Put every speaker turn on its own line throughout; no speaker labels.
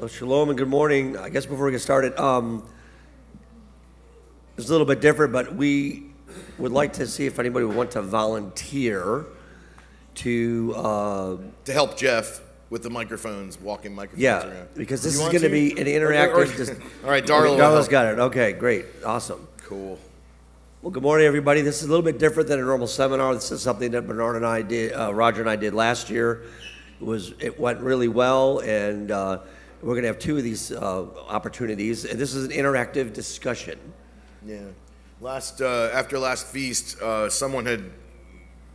Well, shalom and good morning. I guess before we get started, um, it's a little bit different, but we would like to see if anybody would want to volunteer to, uh,
to help Jeff with the microphones, walking microphones
yeah,
around.
because this
You
is
want
going to
to?
be an
Or- or-
interactive. just-
All right, Darla will
Darla's
help.
got it. Okay, great, awesome.
Cool.
Well, good morning, everybody. This is a little bit different than a normal seminar. This is something that Bernard and I did, uh, Roger and I did last year. It was it went really well, and uh, we're going to have two of these uh, opportunities. And this is an interactive discussion.
Yeah. Last uh, after last feast, uh, someone had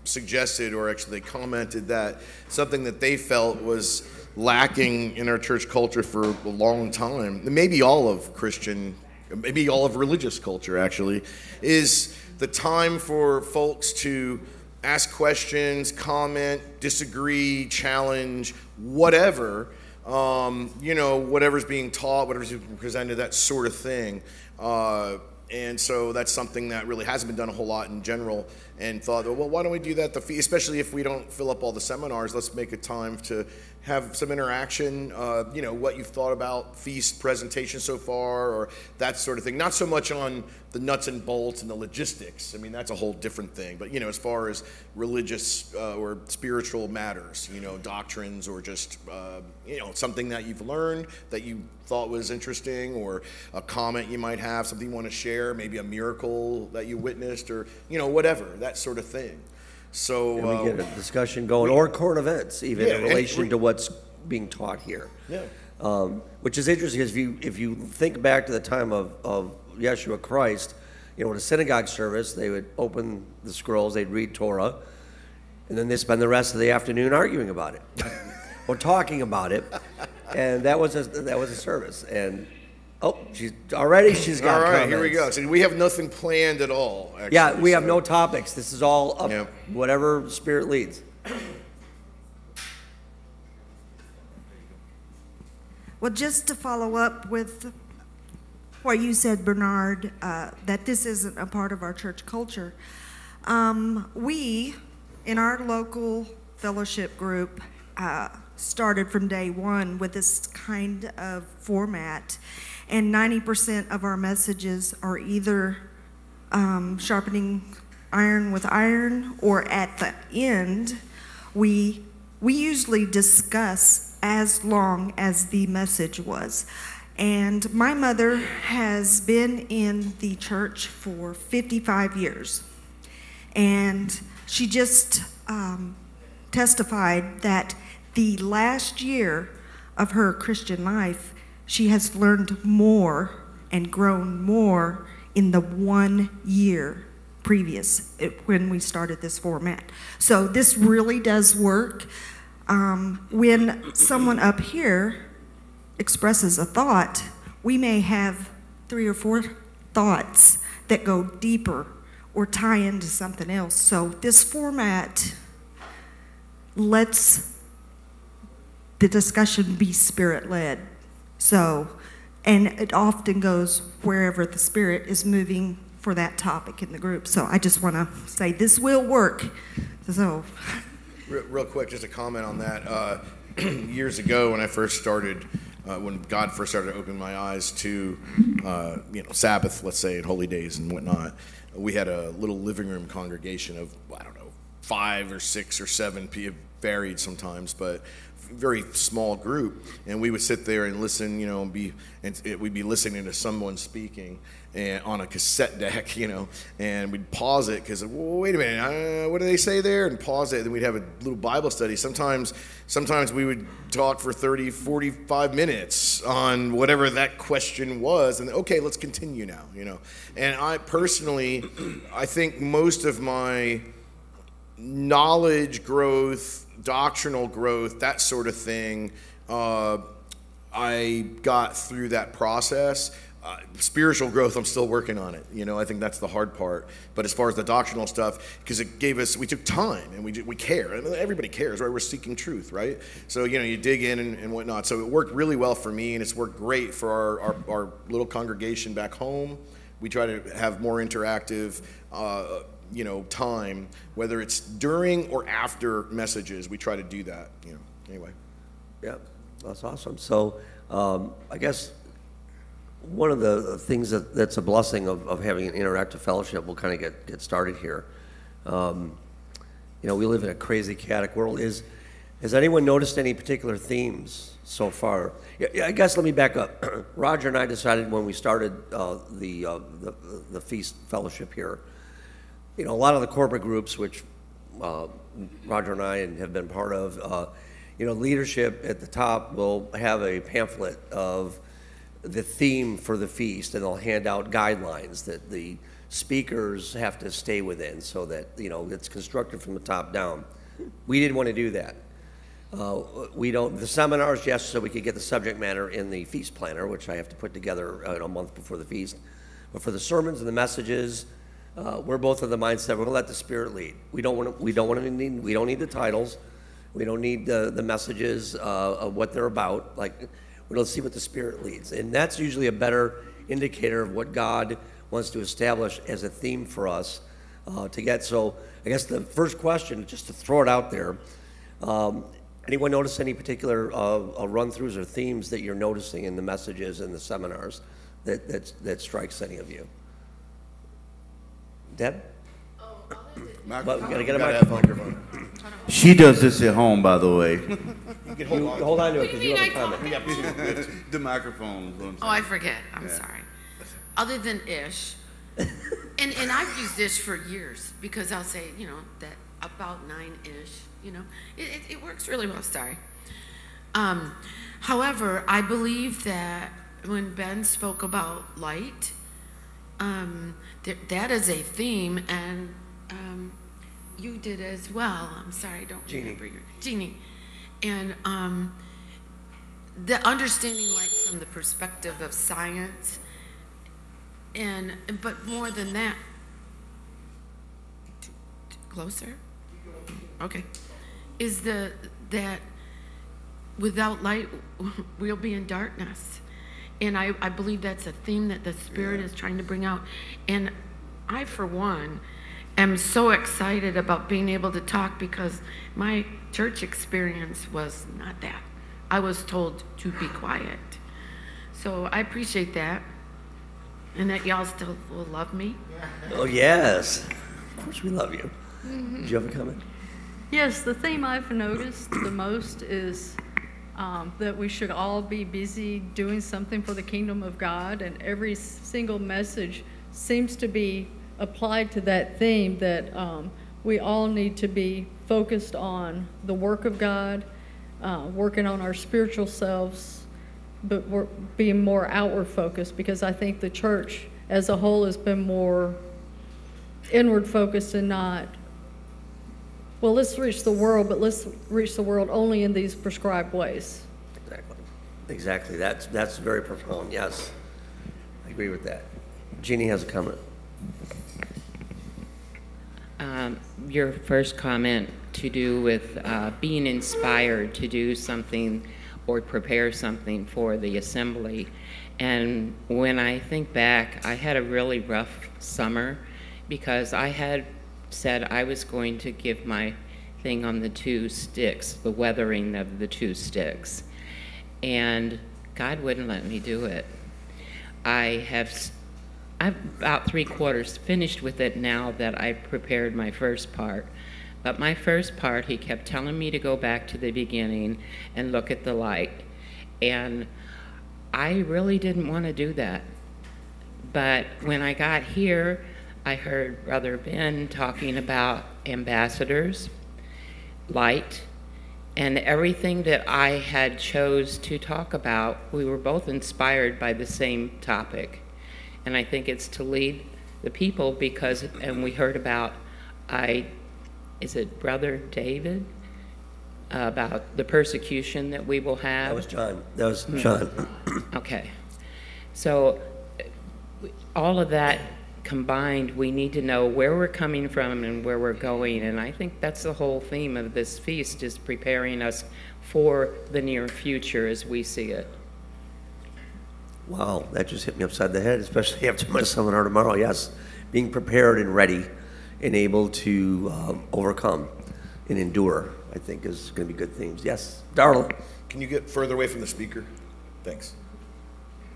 suggested, or actually they commented that something that they felt was lacking in our church culture for a long time, maybe all of Christian, maybe all of religious culture actually, is the time for folks to ask questions, comment, disagree, challenge, whatever. Um, you know, whatever's being taught, whatever's being presented, that sort of thing. Uh, and so that's something that really hasn't been done a whole lot in general. And thought, well, why don't we do that? The fee, especially if we don't fill up all the seminars, let's make a time to have some interaction. Uh, you know, what you've thought about feast presentation so far, or that sort of thing. Not so much on the nuts and bolts and the logistics. I mean, that's a whole different thing. But you know, as far as religious uh, or spiritual matters, you know, doctrines or just uh, you know something that you've learned that you thought was interesting, or a comment you might have, something you want to share, maybe a miracle that you witnessed, or you know, whatever that sort of thing. So
And we
uh,
get a discussion going, or current events, even
Yeah,
in relation
we-
to what's being taught here.
Yeah.
Um, which is interesting, because if you, if you think back to the time of, of Yeshua Christ, you know, in a synagogue service, they would open the scrolls, they'd read Torah, and then they spend the rest of the afternoon arguing about it, or talking about it, and that was a, that was a service. And oh, she's already she's got.
all right, here we go.
comments.
So we have nothing planned at all. Actually,
Yeah, we have no topics. This is all up,
Yep.
whatever spirit leads.
Well, just to follow up with what you said, Bernard, uh, that this isn't a part of our church culture. Um, we, in our local fellowship group, uh, started from day one with this kind of format, and 90% of our messages are either um, sharpening iron with iron, or at the end, we we usually discuss as long as the message was. And my mother has been in the church for 55 years. And she just um, testified that the last year of her Christian life, she has learned more and grown more in the one year previous when we started this format. So this really does work. Um, when someone up here expresses a thought, we may have three or four thoughts that go deeper or tie into something else. So this format lets the discussion be spirit led. So, and it often goes wherever the spirit is moving for that topic in the group. So I just want to say this will work. So,
Real, real quick, just a comment on that. Uh, years ago, when I first started, uh, when God first started opening my eyes to, uh, you know, Sabbath, let's say, and holy days and whatnot, we had a little living room congregation of I don't know, five or six or seven varied sometimes, but very small group, and we would sit there and listen, you know, and be, and it, we'd be listening to someone speaking, and on a cassette deck, you know, and we'd pause it because, wait a minute, uh, what do they say there? And pause it, and we'd have a little Bible study. Sometimes, sometimes we would talk for 30, 45 minutes on whatever that question was, and okay, let's continue now, you know. And I personally, I think most of my knowledge growth, doctrinal growth, that sort of thing, uh, I got through that process. Uh, spiritual growth, I'm still working on it. You know, I think that's the hard part. But as far as the doctrinal stuff, because it gave us, we took time and we we care. I mean, everybody cares, right? We're seeking truth, right? So you know, you dig in and, and whatnot. So it worked really well for me, and it's worked great for our, our, our little congregation back home. We try to have more interactive. Uh, you know, time, whether it's during or after messages, we try to do that. You know, anyway.
Yep, that's awesome. So Um, I guess one of the things that, that's a blessing of, of having an interactive fellowship, we'll kind of get, get started here. Um, you know, we live in a crazy chaotic world. Is, has anyone noticed any particular themes so far? Yeah, yeah, I guess let me back up. Roger and I decided when we started uh, the, uh, the, the feast fellowship here, you know, a lot of the corporate groups, which uh, Roger and I have been part of, uh, you know, leadership at the top will have a pamphlet of the theme for the feast, and they'll hand out guidelines that the speakers have to stay within, so that, you know, it's constructed from the top down. We didn't want to do that. Uh, We don't, the seminars, yes, so we could get the subject matter in the feast planner, which I have to put together uh, a month before the feast. But for the sermons and the messages, uh, we're both of the mindset, we're gonna let the Spirit lead. We don't want to, we don't want to need, we don't need the titles. We don't need the, the messages uh, of what they're about. Like, we don't see what the Spirit leads. And that's usually a better indicator of what God wants to establish as a theme for us uh, to get. So I guess the first question, just to throw it out there, um, anyone notice any particular uh, uh, run-throughs or themes that you're noticing in the messages and the seminars that, that strikes any of you? Deb? But we gotta get a
Gotta have
microphone.
She does this at home, by the way.
You hold on to it because you
mean
have a
I
comment.
the microphone.
Oh, I forget. I'm sorry. Other than ish, and and I've used ish for years because I'll say you know that about nine ish. You know, it, it, it works really well. Sorry. Um, however, I believe that when Ben spoke about light, um, that that is a theme, and um, you did as well. I'm sorry, I don't
Jeannie.
remember your Jeannie, and um, the understanding light from the perspective of science and but more than that closer okay is the that without light we'll be in darkness and i, I believe that's a theme that the spirit is trying to bring out. And i for one am so excited about being able to talk because my church experience was not that. I was told to be quiet. So i appreciate that. And that y'all still will love me.
Oh, yes. Of course we love you. Mm-hmm. Did you have a comment?
Yes, the theme I've noticed the most is um, that we should all be busy doing something for the kingdom of God, and every single message seems to be applied to that theme that um, we all need to be focused on the work of God, uh, working on our spiritual selves, but we're being more outward focused because I think the church as a whole has been more inward focused and not well, let's reach the world, but let's reach the world only in these prescribed ways.
Exactly. Exactly. That's, that's very profound, yes. I agree with that. Jeannie has a comment.
Um, your first comment to do with uh, being inspired to do something or prepare something for the assembly. And when I think back, I had a really rough summer because I had said I was going to give my thing on the two sticks, the weathering of the two sticks. And God wouldn't let me do it. I have I'm about three quarters finished with it now that I prepared my first part. But my first part, he kept telling me to go back to the beginning and look at the light. And I really didn't want to do that. But when I got here, I heard Brother Ben talking about ambassadors, light, and everything that I had chose to talk about, we were both inspired by the same topic. And I think it's to lead the people because, and we heard about, I, is it Brother David? About the persecution that we will have.
That was John. That was John.
Okay. So, uh, all of that combined, we need to know where we're coming from and where we're going. And I think that's the whole theme of this feast is preparing us for the near future as we see it.
Wow, that just hit me upside the head, especially after my seminar tomorrow. Yes, being prepared and ready and able to um, overcome and endure, I think, is going to be good themes. Yes, Darla.
Can you get further away from the speaker? Thanks.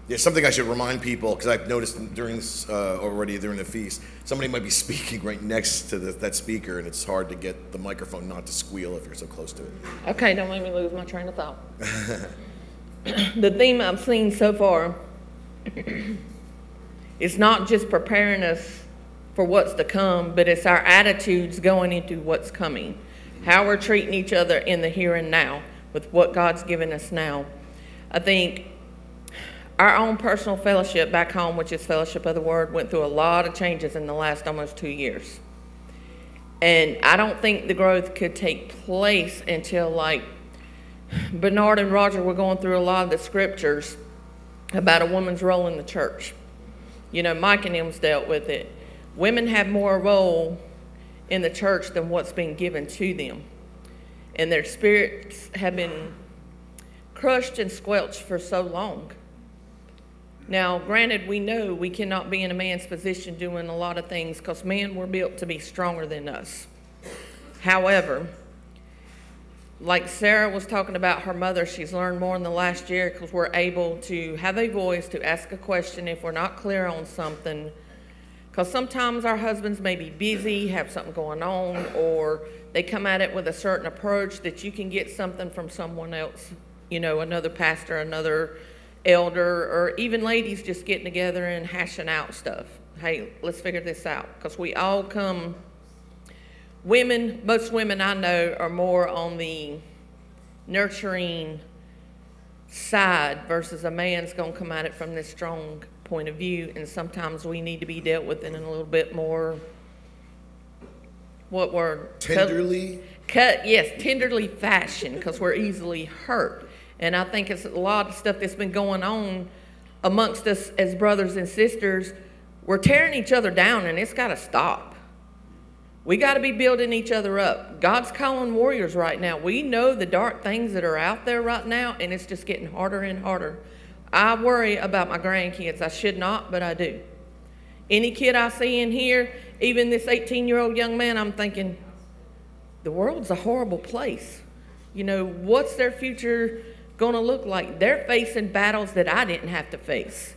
Yeah, something I should remind people because I've noticed during this uh, already during the feast, somebody might be speaking right next to the, that speaker, and it's hard to get the microphone not to squeal if you're so close to it.
Okay, don't make me lose my train of thought. the theme I've seen so far is not just preparing us for what's to come, but it's our attitudes going into what's coming. How we're treating each other in the here and now with what God's given us now. I think our own personal fellowship back home, which is Fellowship of the Word, went through a lot of changes in the last almost two years. And I don't think the growth could take place until like Bernard and Roger were going through a lot of the scriptures about a woman's role in the church. You know, Mike and them's dealt with it. Women have more role in the church than what's been given to them. And their spirits have been crushed and squelched for so long. Now, granted, we know we cannot be in a man's position doing a lot of things because men were built to be stronger than us. However, like Sarah was talking about her mother, she's learned more in the last year because we're able to have a voice to ask a question if we're not clear on something. Because sometimes our husbands may be busy, have something going on, or they come at it with a certain approach that you can get something from someone else, you know, another pastor, another elder, or even ladies just getting together and hashing out stuff. Hey, let's figure this out. Because we all come women, most women I know are more on the nurturing side versus a man's going to come at it from this strong point of view. And sometimes we need to be dealt with in a little bit more, what word?
Tenderly?
Cut, yes, tenderly fashion because we're easily hurt. And I think it's a lot of stuff that's been going on amongst us as brothers and sisters. We're tearing each other down and it's got to stop. We got to be building each other up. God's calling warriors right now. We know the dark things that are out there right now, and it's just getting harder and harder. I worry about my grandkids. I should not, but I do. Any kid I see in here, even this 18 year old young man, I'm thinking, the world's a horrible place. You know, what's their future going to look like? They're facing battles that I didn't have to face.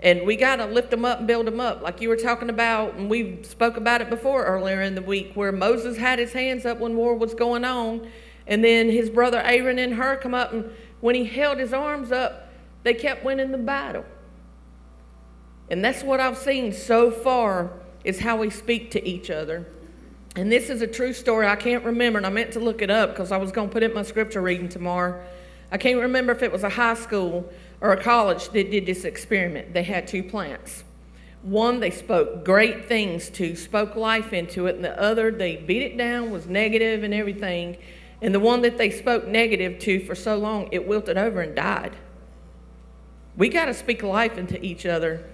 And we got to lift them up and build them up. Like you were talking about, and we spoke about it before earlier in the week, where Moses had his hands up when war was going on. And then his brother Aaron and Hur come up, and when he held his arms up, they kept winning the battle. And that's what I've seen so far is how we speak to each other. And this is a true story. I can't remember, and I meant to look it up because I was going to put it in my scripture reading tomorrow. I can't remember if it was a high school or a college that did this experiment. They had two plants. One they spoke great things to, spoke life into it, and the other they beat it down, was negative and everything. And the one that they spoke negative to for so long, it wilted over and died. We got to speak life into each other.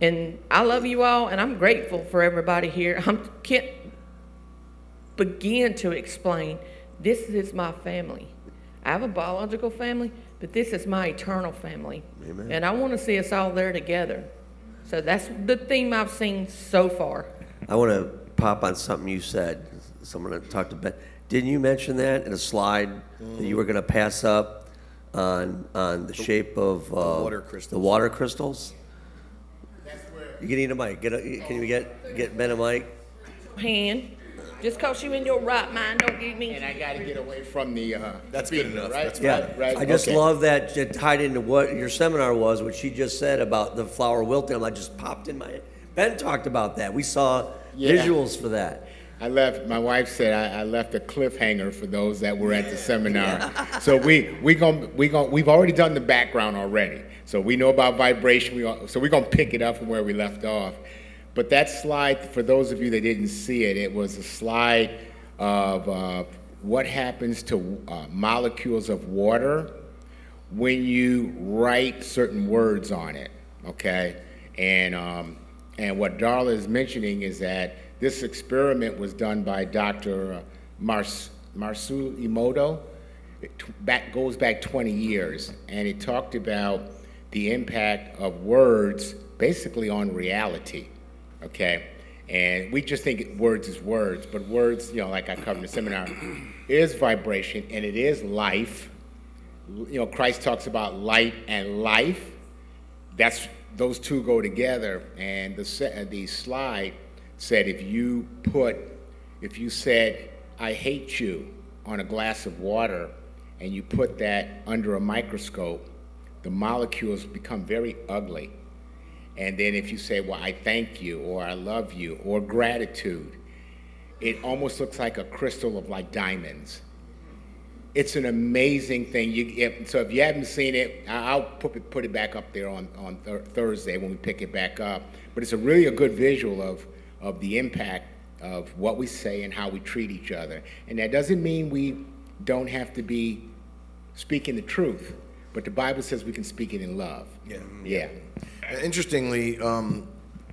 And I love you all, and I'm grateful for everybody here. I can't begin to explain this is my family. I have a biological family, but this is my eternal family.
Amen.
And I want to see us all there together. So that's the theme I've seen so far.
I want to pop on something you said. Someone that talked about. Didn't you mention that in a slide that you were going to pass up on on the, shape of uh,
water crystals.
The water crystals. You can need a mic. Get a, can you get get Ben a mic?
Hand. Just because you in your right mind don't give me.
And I gotta get away from the, uh.
That's good enough.
Right?
That's
Yeah,
Right, right,
I just
okay.
love that it tied into what your seminar was, what she just said about the flower wilting. I just popped in my head. Ben talked about that. We saw
Yeah.
visuals for that.
I left, my wife said I, I left a cliffhanger for those that were at the seminar. So we, we gon' we gon' we've already done the background already. So we know about vibration, we, all- so we're gonna pick it up from where we left off. But that slide, for those of you that didn't see it, it was a slide of, uh, what happens to, uh, molecules of water when you write certain words on it, okay? And, um, and what Darla is mentioning is that this experiment was done by Dr. Mars, Marsu Emoto. It back, goes back 20 years, and it talked about the impact of words basically on reality, okay? And we just think words is words, but words, you know, like I covered in the seminar, is vibration and it is life you know, Christ talks about light and life. That's those two go together. And the uh, the slide said if you put, if you said, "I hate you" on a glass of water, and you put that under a microscope, the molecules become very ugly. And then if you say, "Well, I thank you," or "I love you," or gratitude, it almost looks like a crystal of like diamonds. It's an amazing thing. You, if, so if you haven't seen it, I'll put it, put it back up there on, on Thur- Thursday when we pick it back up. But it's a really a good visual of, of the impact of what we say and how we treat each other. And that doesn't mean we don't have to be speaking the truth, but the Bible says we can speak it in love.
Yeah.
Yeah.
Interestingly, um,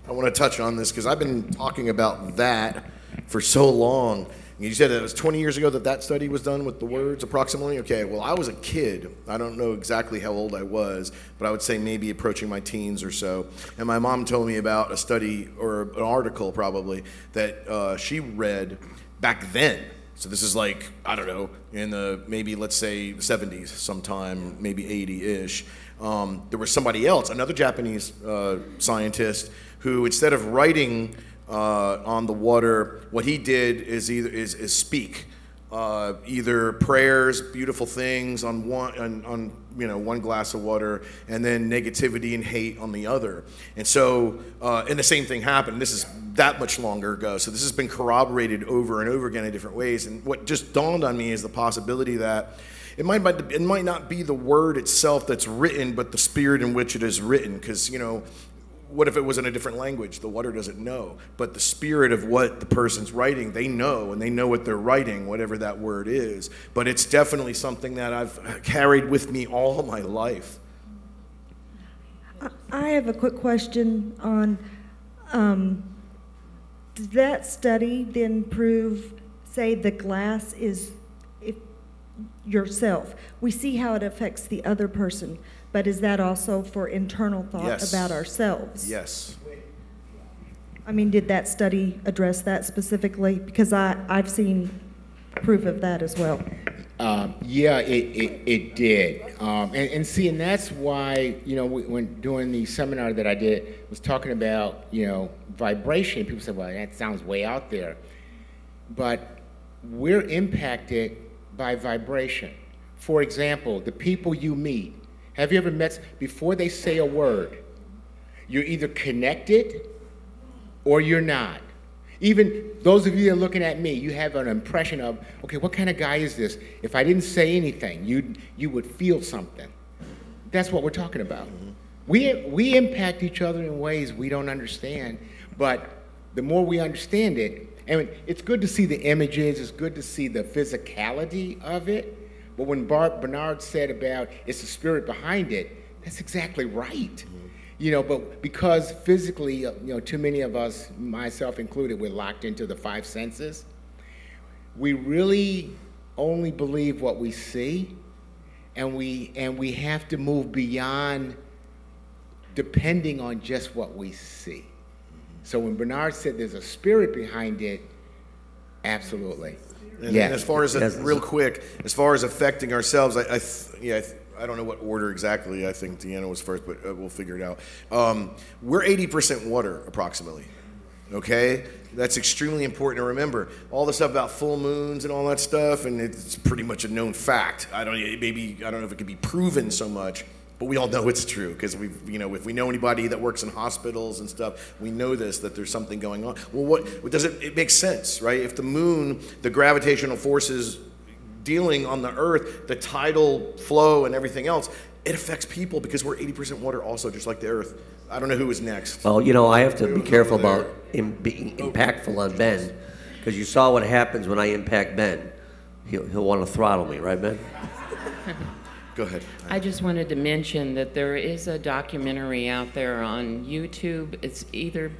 I want to touch on this because I've been talking about that for so long. You said it was 20 years ago that that study was done with the words approximately? Okay, well, I was a kid. I don't know exactly how old I was, but I would say maybe approaching my teens or so. And my mom told me about a study or an article probably that uh, she read back then. So this is like, I don't know, in the maybe let's say 70s sometime, maybe 80 ish. Um, there was somebody else, another Japanese uh, scientist, who instead of writing uh, on the water, what he did is either is, is speak. Uh, either prayers, beautiful things on one, on, on you know one glass of water, and then negativity and hate on the other. And so, uh, and the same thing happened. This is that much longer ago. So this has been corroborated over and over again in different ways. And what just dawned on me is the possibility that it might, it might not be the word itself that's written, but the spirit in which it is written. Because you know, what if it was in a different language? The water doesn't know, but the spirit of what the person's writing, they know, and they know what they're writing, whatever that word is. But it's definitely something that I've carried with me all my life.
I have a quick question on, um, did that study then prove, say, the glass is if yourself? We see how it affects the other person, but is that also for internal thought
Yes.
about ourselves?
Yes.
I mean, did that study address that specifically? Because I, I've seen proof of that as well.
Um, yeah, it, it, it did. Um, and, and see, and that's why, you know, when doing the seminar that I did, was talking about, you know, vibration. People said, well, that sounds way out there. But we're impacted by vibration. For example, the people you meet, have you ever met, before they say a word, you're either connected or you're not. Even those of you that are looking at me, you have an impression of, okay, what kind of guy is this? If I didn't say anything, you you would feel something. That's what we're talking about. Mm-hmm. We we impact each other in ways we don't understand, but the more we understand it, and it's good to see the images, it's good to see the physicality of it. But when Bar- Bernard said about it's the spirit behind it, that's exactly right. You know, but because physically, uh, you know, too many of us, myself included, we're locked into the five senses. We really only believe what we see, and we and we have to move beyond depending on just what we see. So when Bernard said there's a spirit behind it, absolutely.
And
Yes.
as far as,
Yes.
real quick, as far as affecting ourselves, I, I th- yeah, I, th- I don't know what order exactly. I think Deanna was first, but uh, we'll figure it out. Um, we're 80% water, approximately. Okay? That's extremely important to remember. All the stuff about full moons and all that stuff, and it's pretty much a known fact. I don't, maybe, I don't know if it can be proven so much, but we all know it's true because we, you know, if we know anybody that works in hospitals and stuff, we know this that there's something going on. Well, what, what does it? It makes sense, right? If the moon, the gravitational forces dealing on the Earth, the tidal flow and everything else, it affects people because we're 80% water, also just like the Earth. I don't know who is next.
Well, you know, I have to be careful about im- being impactful on Ben, because you saw what happens when I impact Ben. He'll, he'll want to throttle me, right, Ben?
Go ahead.
I just wanted to mention that there is a documentary out there on YouTube. It's either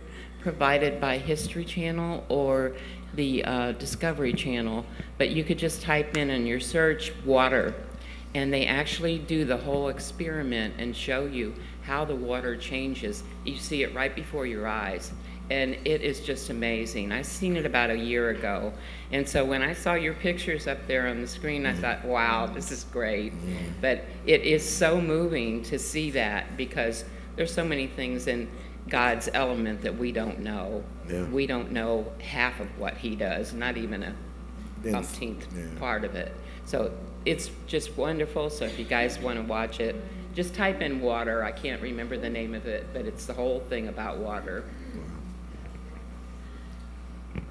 provided by History Channel or the uh, Discovery Channel, but you could just type in in your search water, and they actually do the whole experiment and show you how the water changes. You see it right before your eyes. And it is just amazing. I seen it about a year ago. And so when I saw your pictures up there on the screen, I mm-hmm. thought, wow, this is great. Mm-hmm. But it is so moving to see that because there's so many things in God's element that we don't know.
Yeah.
We don't know half of what He does, not even a umpteenth
yeah.
part of it. So it's just wonderful. So if you guys want to watch it, just type in water. I can't remember the name of it, but it's the whole thing about water.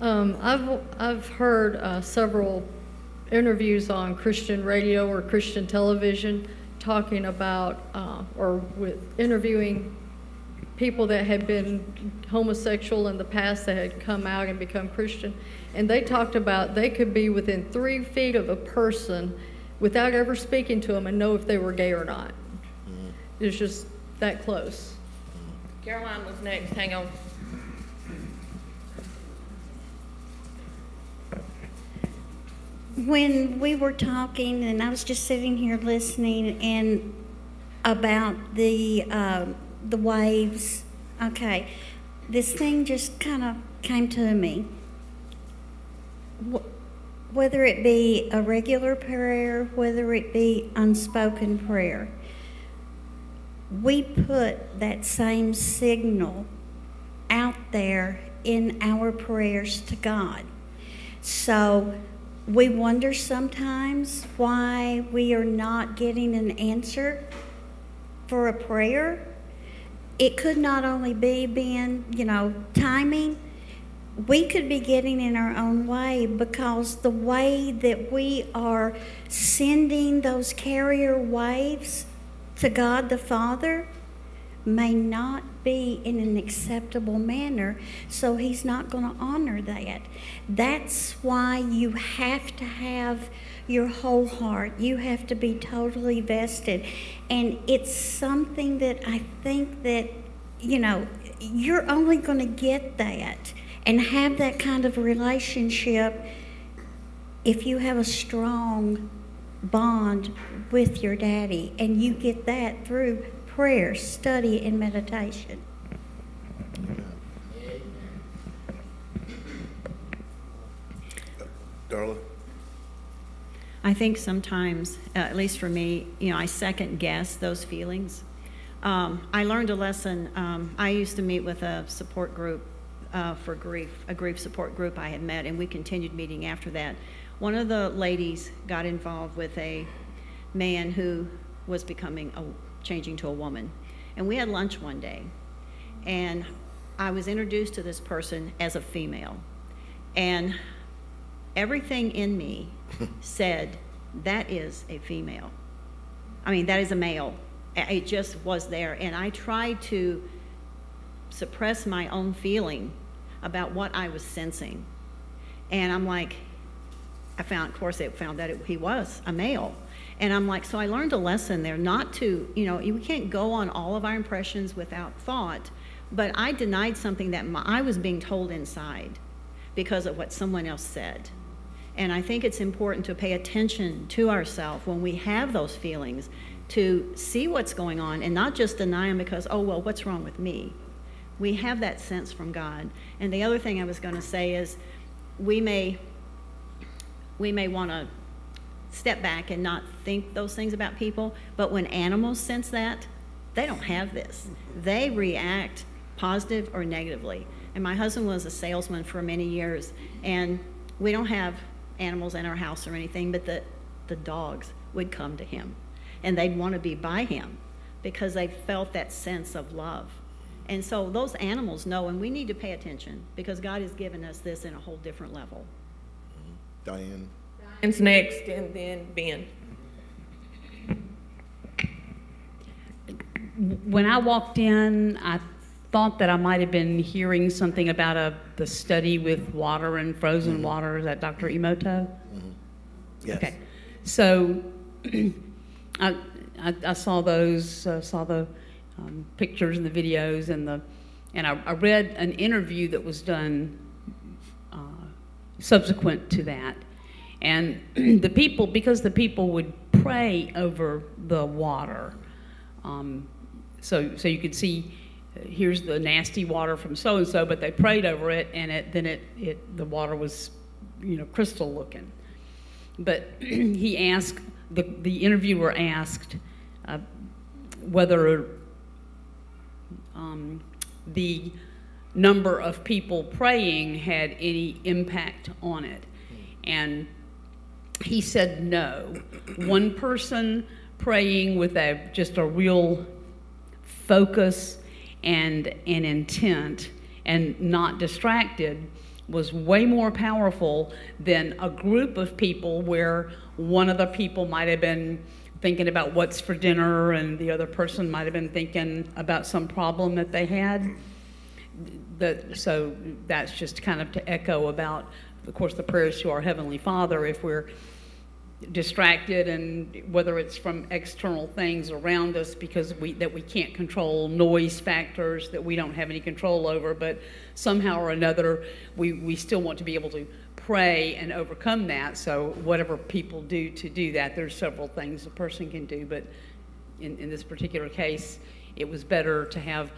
Um, I've, I've heard uh, several interviews on Christian radio or Christian television talking about, uh, or with interviewing people that had been homosexual in the past that had come out and become Christian. And they talked about they could be within three feet of a person without ever speaking to them and know if they were gay or not. It's just that close.
Caroline was next, hang on.
When we were talking, and I was just sitting here listening, and about the uh, the waves. Okay, this thing just kind of came to me. Wh- Whether it be a regular prayer, whether it be unspoken prayer, we put that same signal out there in our prayers to God. So we wonder sometimes why we are not getting an answer for a prayer. It could not only be being, you know, timing, we could be getting in our own way because the way that we are sending those carrier waves to God the Father may not be in an acceptable manner, so He's not going to honor that. That's why you have to have your whole heart. You have to be totally vested. And it's something that I think that, you know, you're only going to get that and have that kind of relationship if you have a strong bond with your daddy and you get that through prayer, study, and meditation.
Darla?
I think sometimes, uh, at least for me, you know, I second guess those feelings. Um, I learned a lesson. Um, I used to meet with a support group uh, for grief, a grief support group I had met, and we continued meeting after that. One of the ladies got involved with a man who was becoming a, changing to a woman, and we had lunch one day, and I was introduced to this person as a female, and everything in me said, that is a female. I mean, that is a male. It just was there. And I tried to suppress my own feeling about what I was sensing. And I'm like, I found, of course, it found that it, he was a male. And I'm like, so I learned a lesson there not to, you know, we can't go on all of our impressions without thought. But I denied something that my, I was being told inside because of what someone else said. And I think it's important to pay attention to ourselves when we have those feelings, to see what's going on and not just deny them because, oh, well, what's wrong with me? We have that sense from God. And the other thing I was going to say is we may, we may want to step back and not think those things about people, but when animals sense that, they don't have this. Mm-hmm. They react positive or negatively. And my husband was a salesman for many years, and we don't have animals in our house or anything, but the, the dogs would come to him and they'd want to be by him because they felt that sense of love. And so those animals know, and we need to pay attention because God has given us this in a whole different level. Mm-hmm.
Diane?
Diane's next, and then Ben.
when I walked in, I thought that I might have been hearing something about a the study with water and frozen water. Is that Dr. Emoto?
Yes.
Okay. So I, I, I saw those, uh, saw the um, pictures and the videos and the, and I, I read an interview that was done uh, subsequent to that. And the people, because the people would pray over the water. Um, so, so you could see, uh, here's the nasty water from so and so, but they prayed over it, and it then it, it the water was, you know, crystal looking. But he asked the the interviewer asked uh, whether um, the number of people praying had any impact on it, and he said no. One person praying with a just a real focus and an intent and not distracted was way more powerful than a group of people where one of the people might have been thinking about what's for dinner and the other person might have been thinking about some problem that they had. So that's just kind of to echo about, of course, the prayers to our Heavenly Father. If we're distracted and whether it's from external things around us because we that we can't control noise factors that we don't have any control over but somehow or another we, we still want to be able to pray and overcome that. So whatever people do to do that there's several things a person can do. But in, in this particular case it was better to have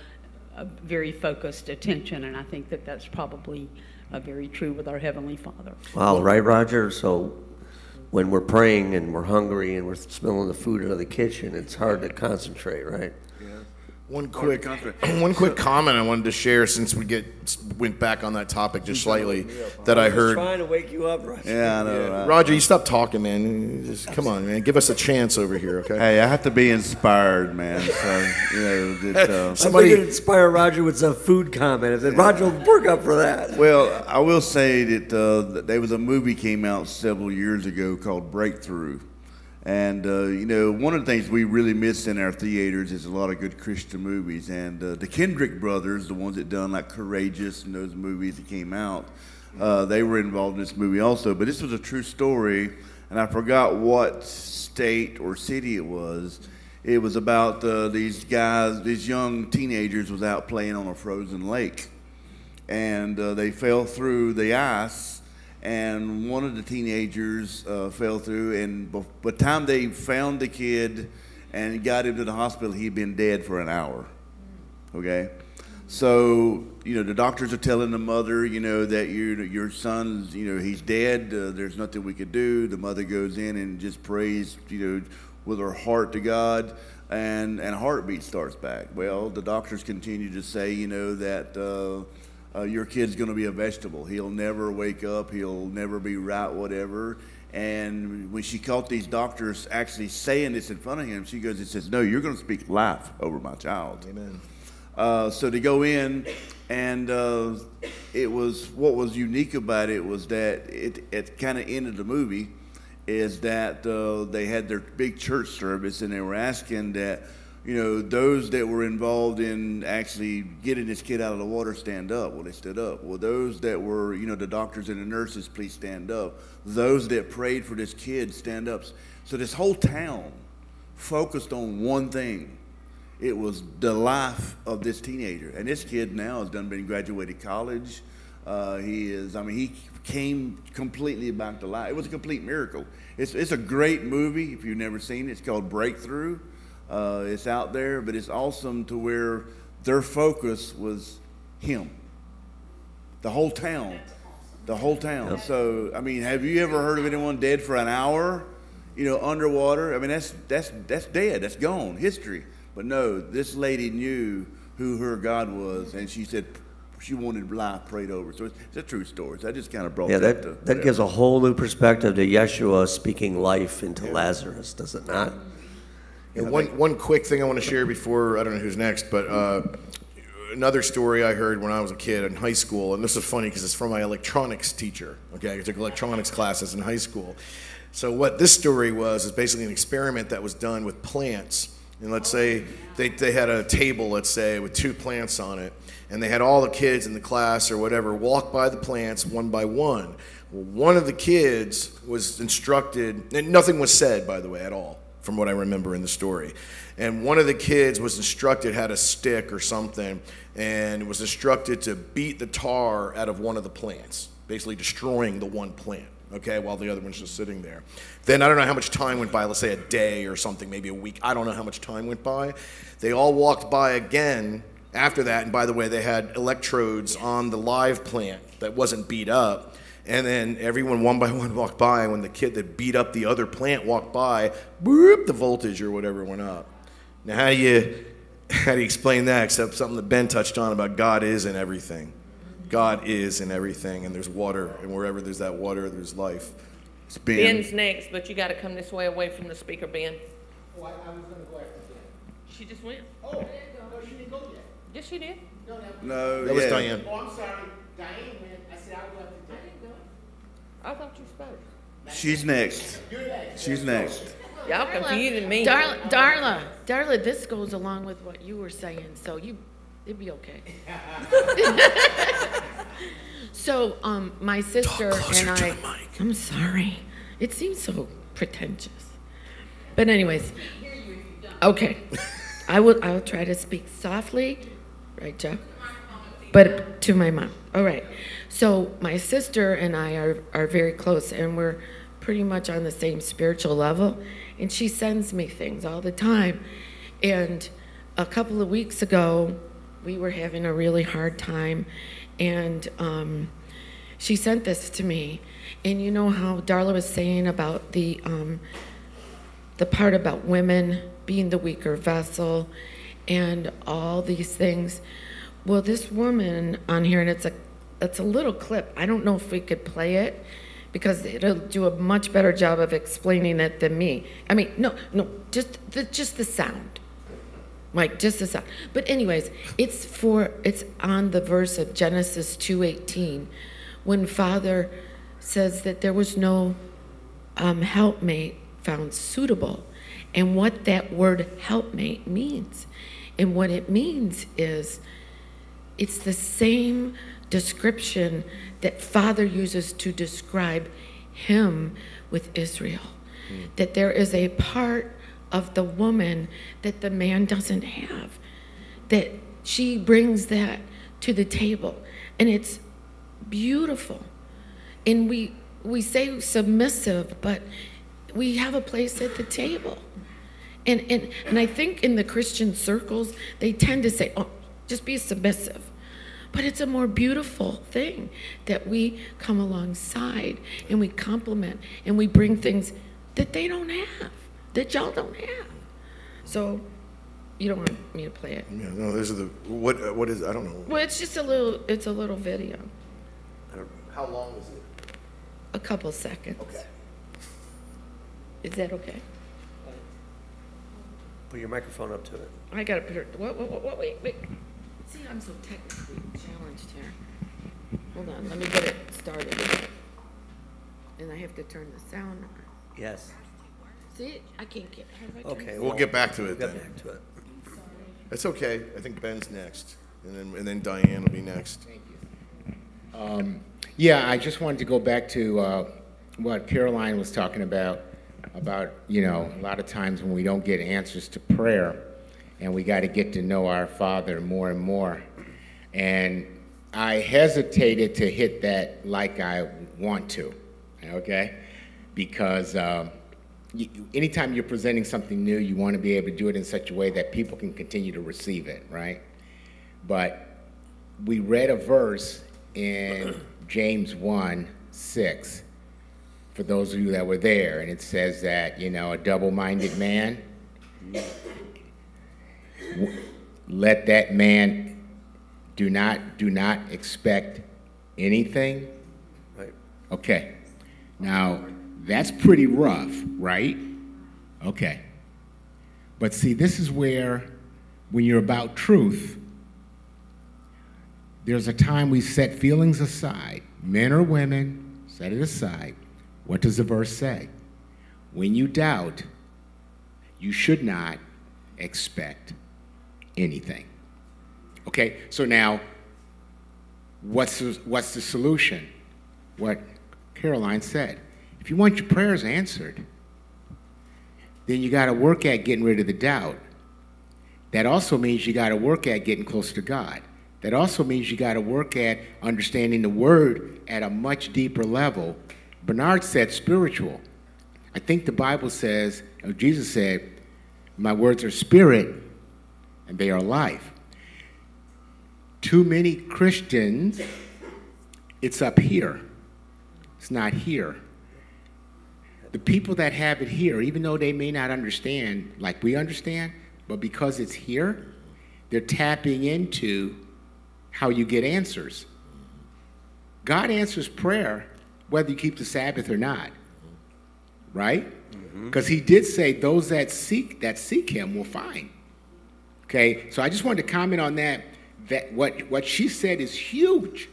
a very focused attention and i think that that's probably uh, very true with our heavenly father.
Wow, right, Roger? So when we're praying and we're hungry and we're smelling the food out of the kitchen, it's hard to concentrate, right?
One quick, one quick comment I wanted to share since we get went back on that topic just slightly that I heard.
trying to wake you up, Roger.
Yeah, I know.
Yeah.
right?
Roger, you stop talking, man. Just come on, man. Give us a chance over here, okay?
Hey, I have to be inspired, man. So you know, it, uh,
Somebody could inspire Roger with some food comment. If then Roger will work up for that.
Well, I will say that uh, that there was a movie came out several years ago called Breakthrough, and uh, you know one of the things we really miss in our theaters is a lot of good Christian movies. And uh, the Kendrick brothers, the ones that done like Courageous and those movies that came out, uh, they were involved in this movie also. But this was a true story, and I forgot what state or city it was. It was about uh, these guys, these young teenagers, was out playing on a frozen lake and uh, they fell through the ice and one of the teenagers uh, fell through and by the time they found the kid and got him to the hospital he'd been dead for an hour okay? So you know the doctors are telling the mother you know that your your son's you know he's dead uh, there's nothing we could do. The mother goes in and just prays you know with her heart to god and and heartbeat starts back. Well the doctors continue to say you know that uh, uh, your kid's going to be a vegetable. He'll never wake up. He'll never be right, whatever. And when she caught these doctors actually saying this in front of him, she goes and says, No, you're going to speak life over my child.
Amen.
Uh, so to go in, and uh, it was what was unique about it was that it at kind of end of the movie is that uh, they had their big church service and they were asking that you know those that were involved in actually getting this kid out of the water stand up. Well they stood up. Well those that were you know the doctors and the nurses please stand up. Those that prayed for this kid stand up. So this whole town focused on one thing. It was the life of this teenager. And this kid now has done been graduated college. Uh, he is i mean he came completely back to life it was a complete miracle. It's, it's a great movie if you've never seen it. It's called breakthrough uh, it's out there but it's awesome to where their focus was him. The whole town. The whole town. So i mean have you ever heard of anyone dead for an hour you know underwater? I mean that's that's that's dead. That's gone. History. But no this lady knew who her god was and she said she wanted life prayed over. So it's, it's a true story. So i just kind of brought
Yeah,
that,
that, that gives a whole new perspective to Yeshua speaking life into Lazarus, does it not?
And one, one quick thing I want to share before, I don't know who's next, but uh, another story I heard when I was a kid in high school, and this is funny because it's from my electronics teacher. Okay, I took electronics classes in high school. So what this story was is basically an experiment that was done with plants. And let's say they, they had a table, let's say, with two plants on it, and they had all the kids in the class or whatever walk by the plants one by one. Well, one of the kids was instructed, and nothing was said, by the way, at all from what I remember in the story. And one of the kids was instructed had a stick or something and was instructed to beat the tar out of one of the plants, basically destroying the one plant. okay, while the other one's just sitting there. Then I don't know how much time went by, let's say a day or something, maybe a week. I don't know how much time went by. They all walked by again after that, and by the way, they had electrodes on the live plant that wasn't beat up. And then everyone one by one walked by. And when the kid that beat up the other plant walked by, boop, the voltage or whatever went up. Now, how do you how do you explain that except something that Ben touched on about God is in everything? God is in everything, and there's water, and wherever there's that water, there's life. It's Ben.
Ben's next, but you got to come this way away from the speaker, Ben.
Oh, I, I was gonna go after Ben.
She just went.
Oh, no, she didn't go yet.
Yes, she did.
No, that was.
No,
That was
yeah.
Diane.
Oh, I'm sorry. Diane went. I said I would go after Diane.
I thought you spoke.
She's next.
You're next.
She's next.
Y'all confusing me.
Darla, Darla, Darla, this goes along with what you were saying, so you, it'd be okay. so, um, my sister and I, I'm sorry. It seems so pretentious. But anyways, okay. I will, I will try to speak softly, right, Joe? But to my mom. All right. So my sister and I are, are very close, and we're pretty much on the same spiritual level. And she sends me things all the time. And a couple of weeks ago, we were having a really hard time, and um, she sent this to me. And you know how Darla was saying about the um, the part about women being the weaker vessel and all these things. Well, this woman on here, and it's a it's a little clip. I don't know if we could play it because it'll do a much better job of explaining it than me. I mean, no, no, just the just the sound. Mike, just the sound. But anyways, it's for it's on the verse of Genesis 2:18 when Father says that there was no um, helpmate found suitable. And what that word helpmate means. And what it means is it's the same description that Father uses to describe him with Israel. Hmm. That there is a part of the woman that the man doesn't have. That she brings that to the table. And it's beautiful. And we we say submissive, but we have a place at the table. And, and, and I think in the Christian circles, they tend to say, oh, just be submissive. But it's a more beautiful thing that we come alongside and we complement and we bring things that they don't have, that y'all don't have. So you don't want me to play it.
Yeah, no, those are the what? uh, What is? I don't know.
Well, it's just a little, it's a little video,
how long is it?
a couple seconds.
Okay.
Is that okay?
Put your microphone up to it.
I gotta put her, what, what, what, what, wait, wait. See, I'm so technically challenged here. Hold on, let me get it started. And I have to turn the sound on.
Yes.
See, I can't get, how do I turn
Okay.
We'll get back to it
Get
then.
back to it.
That's okay. I think Ben's next, and then and then Diane will be next. Thank you.
Um Yeah, I just wanted to go back to uh, what Caroline was talking about, about, you know, a lot of times when we don't get answers to prayer, and we got to get to know our Father more and more. And I hesitated to hit that like I want to, okay? Because um, you, anytime you're presenting something new, you want to be able to do it in such a way that people can continue to receive it, right? But we read a verse in James 1 6, for those of you that were there, and it says that, you know, a double minded man, w- let that man do not, do not expect anything.
Right.
Okay. Now, that's pretty rough, right? Okay. But see, this is where, when you're about truth, there's a time we set feelings aside. Men or women, set it aside. What does the verse say? When you doubt, you should not expect anything. Okay, so now, what's the, what's the solution? What Caroline said. If you want your prayers answered, then you got to work at getting rid of the doubt. That also means you got to work at getting close to God. That also means you got to work at understanding the Word at a much deeper level Bernard said spiritual. I think the Bible says, Jesus said, My words are spirit and they are life. Too many Christians, it's up here, it's not here. The people that have it here, even though they may not understand like we understand, but because it's here, they're tapping into how you get answers. God answers prayer whether you keep the Sabbath or not. Right? Mm-hmm. Because he did say those that seek that seek him will find. Okay? So I just wanted to comment on that. That what what she said is huge.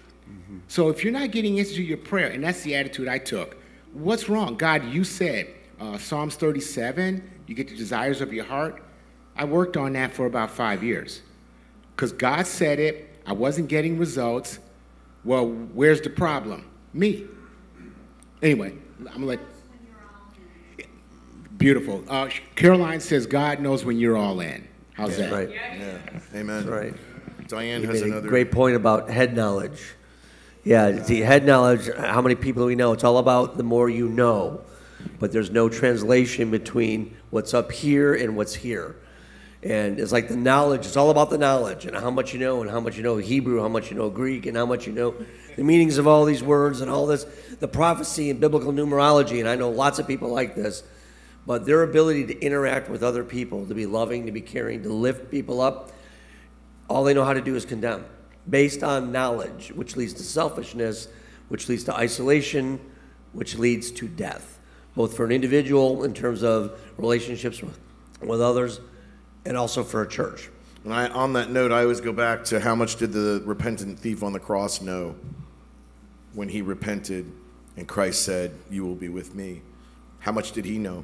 So if you're not getting answers to your prayer, and that's the attitude I took, what's wrong? God, you said uh, Psalms 37, you get the desires of your heart. I worked on that for about five years. Because God said it, I wasn't getting results. Well, where's the problem? Me. Anyway, I'm gonna let. Beautiful. Uh, Caroline says God knows when you're all in. How's
Yeah,
that?
right.
Yeah. Amen.
Right.
Diane
You
has
made a
another.
great point about head knowledge. Yeah, see, head knowledge, how many people do we know? It's all about the more you know, but there's no translation between what's up here and what's here. And it's like the knowledge, it's all about the knowledge and how much you know and how much you know Hebrew, how much you know Greek, and how much you know the meanings of all these words and all this, the prophecy and biblical numerology. And I know lots of people like this, but their ability to interact with other people, to be loving, to be caring, to lift people up, all they know how to do is condemn based on knowledge, which leads to selfishness, which leads to isolation, which leads to death, both for an individual in terms of relationships with, with others and also for a church.
And I, on that note, I always go back to how much did the repentant thief on the cross know when he repented and Christ said, You will be with me? How much did he know?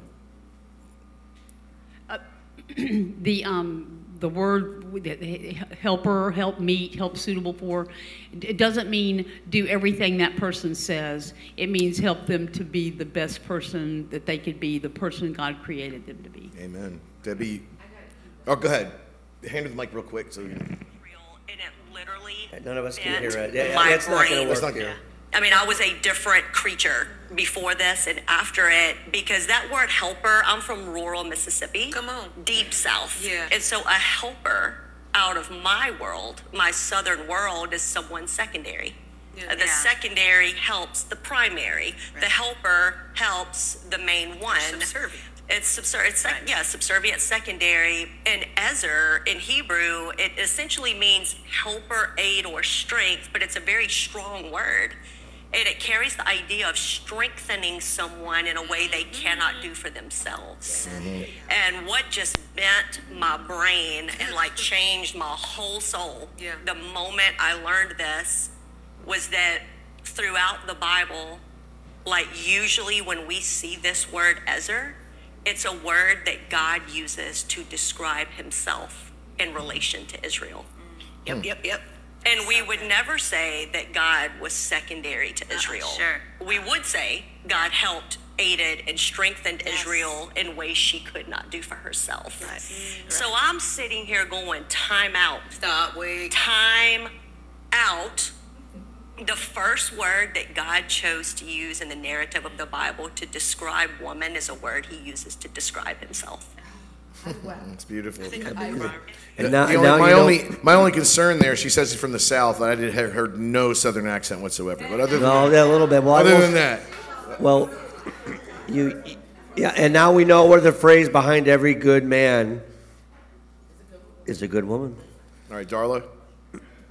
the um, the word the- the helper, help meet, help suitable for, it doesn't mean do everything that person says. It means help them to be the best person that they could be, the person God created them to be.
Amen. Debbie. Oh, go ahead. Hand her the mic real quick. So you
None of us can hear it. Yeah,
my
That's not
brain.
going to work here.
I mean, I was a different creature before this and after it because that word helper, I'm from rural Mississippi. Come on. Deep south. Yeah. And so a helper out of my world, my southern world, is someone secondary. Uh, The secondary helps the primary. Right. The helper helps the main one. Subservient. It's subservient. It's sec- yeah, subservient secondary. In Ezer, in Hebrew, it essentially means helper, aid, or strength, but it's a very strong word. And it carries the idea of strengthening someone in a way they cannot do for themselves. Mm-hmm. And what just bent my brain and like changed my whole soul yeah. the moment I learned this was that throughout the Bible, like usually when we see this word Ezer, it's a word that God uses to describe himself in relation to Israel. Yep, yep, yep. And we would never say that God was secondary to ah, Israel. sure. We would say God helped, aided, and strengthened Israel in ways she could not do for herself. Mm, so I'm sitting here going, time out. Stop, wait. Time out. The first word that God chose to use in the narrative of the Bible to describe woman is a word he uses to describe himself.
It's beautiful.
And now-
the
and
only-
now
my
you know-
only my only concern there, she says she's from the south. and I did have heard no southern accent whatsoever. But other than
No,
that,
yeah, a little bit. Well, I
other
will-
than that,
Well, you, yeah, and now we know where the phrase behind every good man is a good woman.
all right, Darla.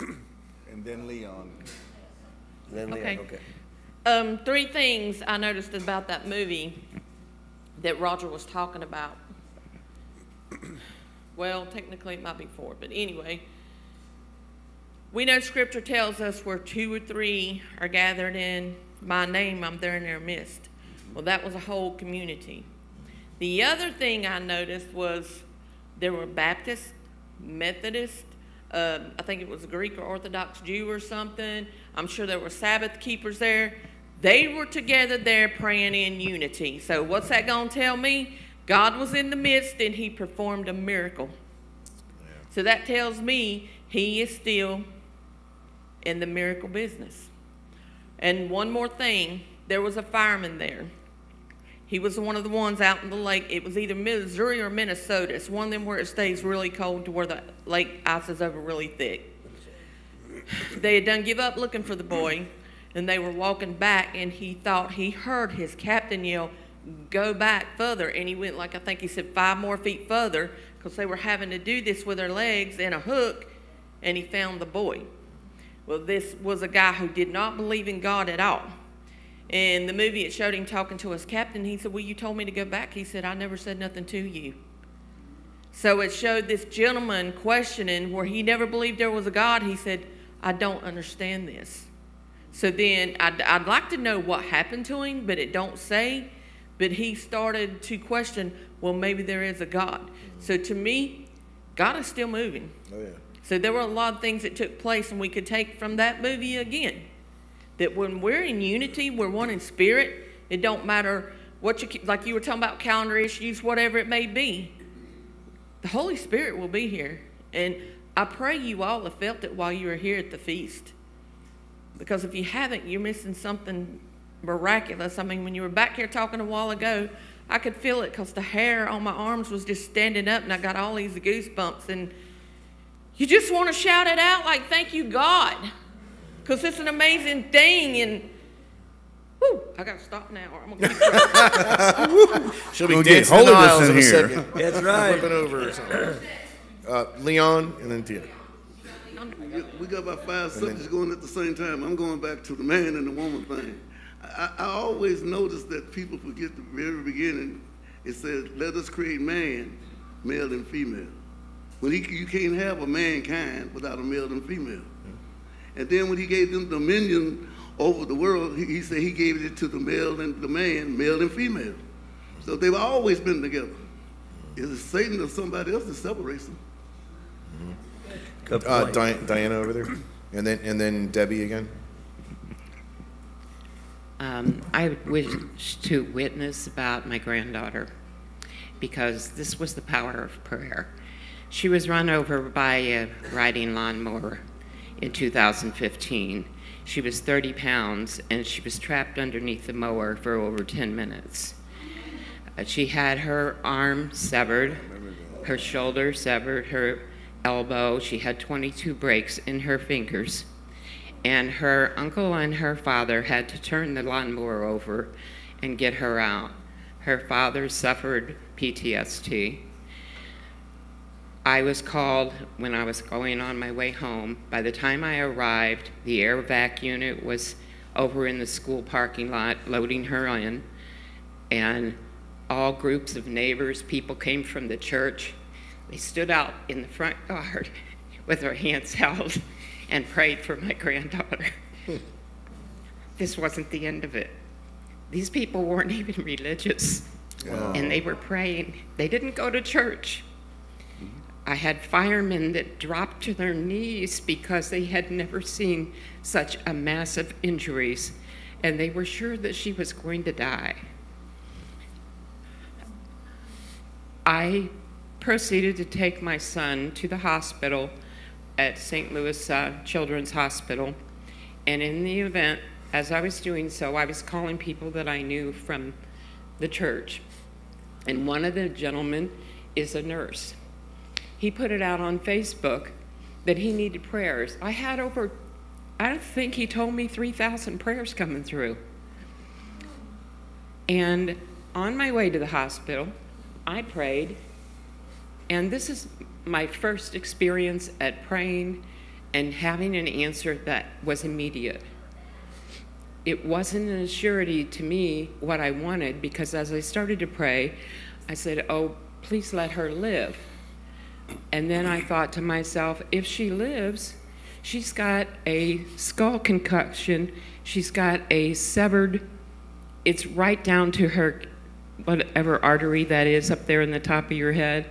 And then Leon.
Then Leon,
Okay.
okay.
Um, three things I noticed about that movie that Roger was talking about. Well, technically it might be four, but anyway. We know scripture tells us where two or three are gathered in my name, I'm there in their midst. Well, that was a whole community. The other thing I noticed was there were Baptist, Methodist, um, I think it was a Greek or Orthodox Jew or something. I'm sure there were Sabbath keepers there. They were together there praying in unity. So, what's that going to tell me? God was in the midst and he performed a miracle. So, that tells me he is still in the miracle business. And one more thing there was a fireman there. He was one of the ones out in the lake. It was either Missouri or Minnesota. It's one of them where it stays really cold to where the lake ice is over really thick. They had done give up looking for the boy, and they were walking back, and he thought he heard his captain yell, "Go back further!" And he went like I think he said five more feet further because they were having to do this with their legs and a hook, and he found the boy. Well, this was a guy who did not believe in God at all. And the movie, it showed him talking to his captain. He said, Well, you told me to go back. He said, I never said nothing to you. So it showed this gentleman questioning where he never believed there was a God. He said, I don't understand this. So then I'd, I'd like to know what happened to him, but it don't say. But he started to question, well, maybe there is a God. So to me, God is still moving.
Oh, yeah.
So there were a lot of things that took place, and we could take from that movie again. That when we're in unity, we're one in spirit. It don't matter what you like. You were talking about calendar issues, whatever it may be. The Holy Spirit will be here, and I pray you all have felt it while you were here at the feast. Because if you haven't, you're missing something miraculous. I mean, when you were back here talking a while ago, I could feel it because the hair on my arms was just standing up, and I got all these goosebumps and you just want to shout it out like, thank you, God. Because it's an amazing thing. And, whoo, I got to stop now or I'm going to keep
She'll be
Gonna get
dancing in the
holiness
aisles
in
in a
here.
second.
That's right.
Flipping over or something. Uh, Leon and then Tia.
We got about five subjects going at the same time. I'm going back to the man and the woman thing. I, I always notice that people forget the very beginning. It says, "Let us create man, male and female." When he, you can't have a mankind without a male and female. And then when he gave them dominion over the world, he, he said he gave it to the male and the man, male and female. So they've always been together. Is it Satan or somebody else that separates them?
Good
Uh. Di- Diana over there, and then and then Debbie again.
Um, I wish to witness about my granddaughter because this was the power of prayer. She was run over by a riding lawnmower in 2015. She was 30 pounds and she was trapped underneath the mower for over 10 minutes. Uh, she had her arm severed, her shoulder severed, her elbow. She had 22 breaks in her fingers and her uncle and her father had to turn the lawnmower over and get her out. Her father suffered PTSD. I was called when I was going on my way home. By the time I arrived, the air vac unit was over in the school parking lot loading her in, and all groups of neighbors, people came from the church. They stood out in the front yard with their hands held and prayed for my granddaughter. this wasn't the end of it. These people weren't even religious, and they were praying. They didn't go to church. I had firemen that dropped to their knees because they had never seen such a massive injuries, and they were sure that she was going to die. I proceeded to take my son to the hospital at St. Louis uh, Children's Hospital. And in the event, as I was doing so, I was calling people that I knew from the church. And one of the gentlemen is a nurse. He put it out on Facebook that he needed prayers. I had over, I think he told me 3,000 prayers coming through. And on my way to the hospital, I prayed, and this is my first experience at praying and having an answer that was immediate. It wasn't an surety to me what I wanted because as I started to pray, I said, Oh, please let her live. And then I thought to myself, if she lives, she's got a skull concussion, she's got a severed, it's right down to her, whatever artery that is up there in the top of your head.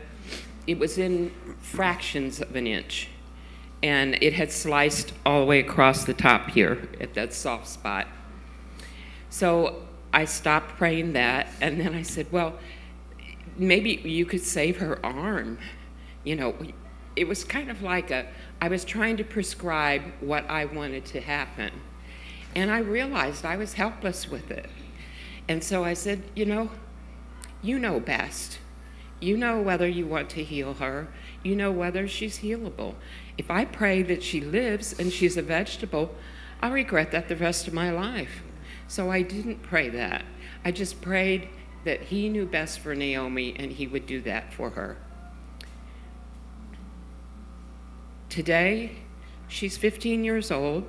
It was in fractions of an inch. And it had sliced all the way across the top here at that soft spot. So I stopped praying that, and then I said, Well, maybe you could save her arm. You know, it was kind of like a, I was trying to prescribe what I wanted to happen. And I realized I was helpless with it. And so I said, You know, you know best. You know whether you want to heal her. You know whether she's healable. If I pray that she lives and she's a vegetable, I'll regret that the rest of my life. So I didn't pray that. I just prayed that he knew best for Naomi and he would do that for her. Today, she's 15 years old.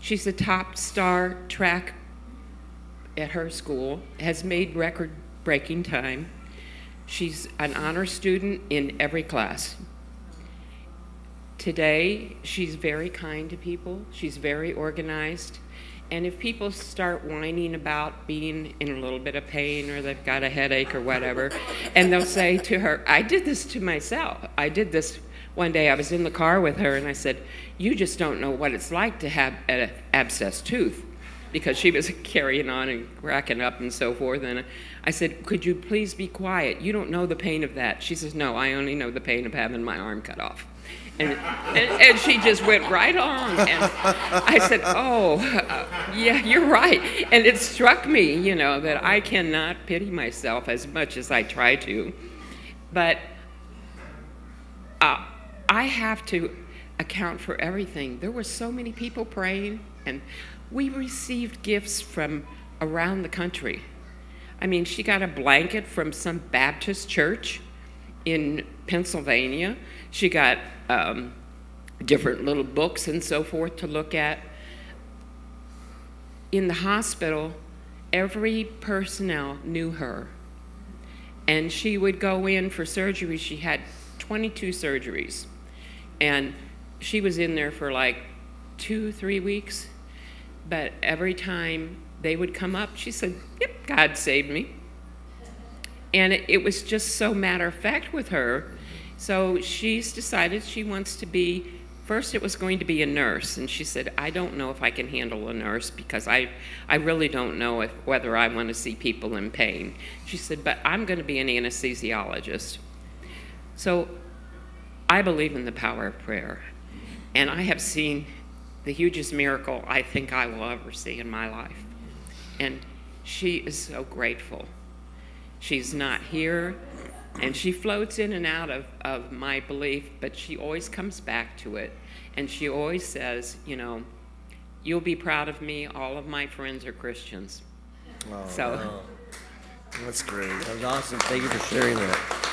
She's a top star track at her school, has made record breaking time. She's an honor student in every class. Today, she's very kind to people, she's very organized. And if people start whining about being in a little bit of pain or they've got a headache or whatever, and they'll say to her, I did this to myself. I did this one day. I was in the car with her and I said, You just don't know what it's like to have an abscessed tooth because she was carrying on and cracking up and so forth. And I said, Could you please be quiet? You don't know the pain of that. She says, No, I only know the pain of having my arm cut off. And, and, and she just went right on. And I said, Oh, uh, yeah, you're right. And it struck me, you know, that I cannot pity myself as much as I try to. But uh, I have to account for everything. There were so many people praying, and we received gifts from around the country. I mean, she got a blanket from some Baptist church in Pennsylvania. She got um, different little books and so forth to look at. In the hospital, every personnel knew her. And she would go in for surgery. She had 22 surgeries. And she was in there for like two, three weeks but every time they would come up, she said, Yep, God saved me. And it, it was just so matter of fact with her. So she's decided she wants to be, first it was going to be a nurse. And she said, I don't know if I can handle a nurse because I, I really don't know if, whether I want to see people in pain. She said, but I'm going to be an anesthesiologist. So I believe in the power of prayer. And I have seen the hugest miracle I think I will ever see in my life. And she is so grateful. She's not here, and she floats in and out of, of my belief, but she always comes back to it. And she always says, you know, you'll be proud of me. All of my friends are Christians.
Oh,
so
wow. That's great. That was awesome. Thank you for sharing that.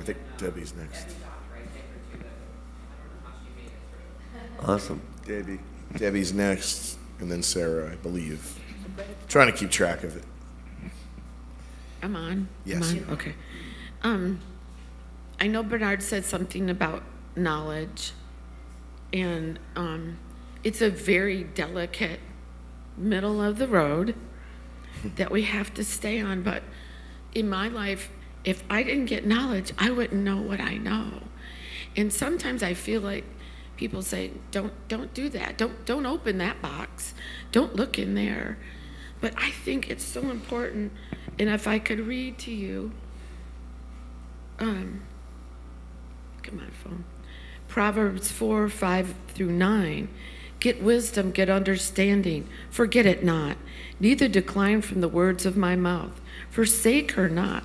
I think Debbie's next.
Awesome.
Debbie. Debbie's next, and then Sarah, I believe. Trying to keep track of it.
I'm on.
Yes.
I'm on? Okay. Um, I know Bernard said something about knowledge, and um, it's a very delicate middle of the road that we have to stay on. But in my life, if I didn't get knowledge, I wouldn't know what I know. And sometimes I feel like people say, "Don't don't do that. Don't don't open that box. Don't look in there." But I think it's so important. And if I could read to you, um, come on, phone. Proverbs 4, 5 through 9. Get wisdom, get understanding. Forget it not. Neither decline from the words of my mouth. Forsake her not,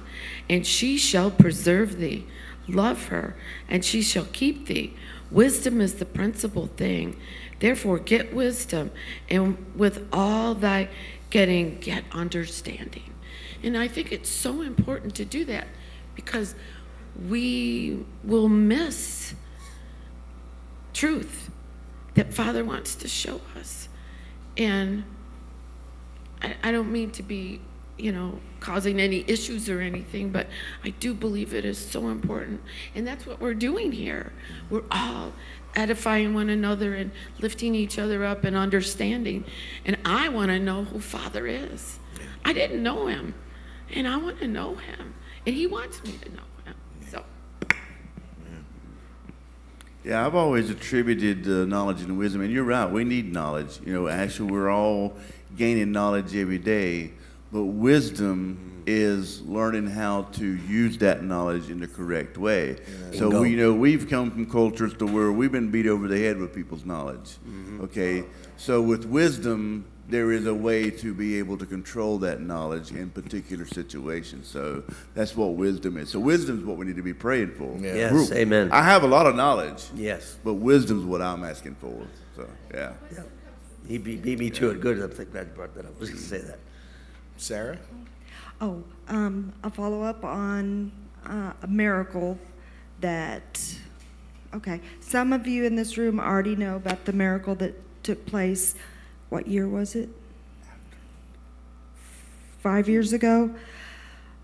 and she shall preserve thee. Love her, and she shall keep thee. Wisdom is the principal thing. Therefore, get wisdom, and with all thy getting, get understanding. And I think it's so important to do that because we will miss truth that Father wants to show us. And I, I don't mean to be, you know, causing any issues or anything, but I do believe it is so important. And that's what we're doing here. We're all edifying one another and lifting each other up and understanding. And I want to know who Father is. I didn't know him, and I want to know him. And he wants me to know him. So.
Yeah, I've always attributed uh, knowledge and wisdom, and you're right. We need knowledge. You know, actually, we're all gaining knowledge every day. But wisdom is learning how to use that knowledge in the correct way. So we you know we've come from cultures to where we've been beat over the head with people's knowledge. Mm-hmm. Okay, so with wisdom, there is a way to be able to control that knowledge in particular situations. So that's what wisdom is. So wisdom is what we need to be praying for.
Yes,
We're-
amen.
I have a lot of knowledge.
Yes.
But wisdom is what I'm asking for. So yeah.
He beat, beat me to it good. I'm think glad you brought that up. I was going to say that.
Sarah?
Oh, um, a follow-up on uh, a miracle that, okay, some of you in this room already know about the miracle that took place, what year was it? Five years ago?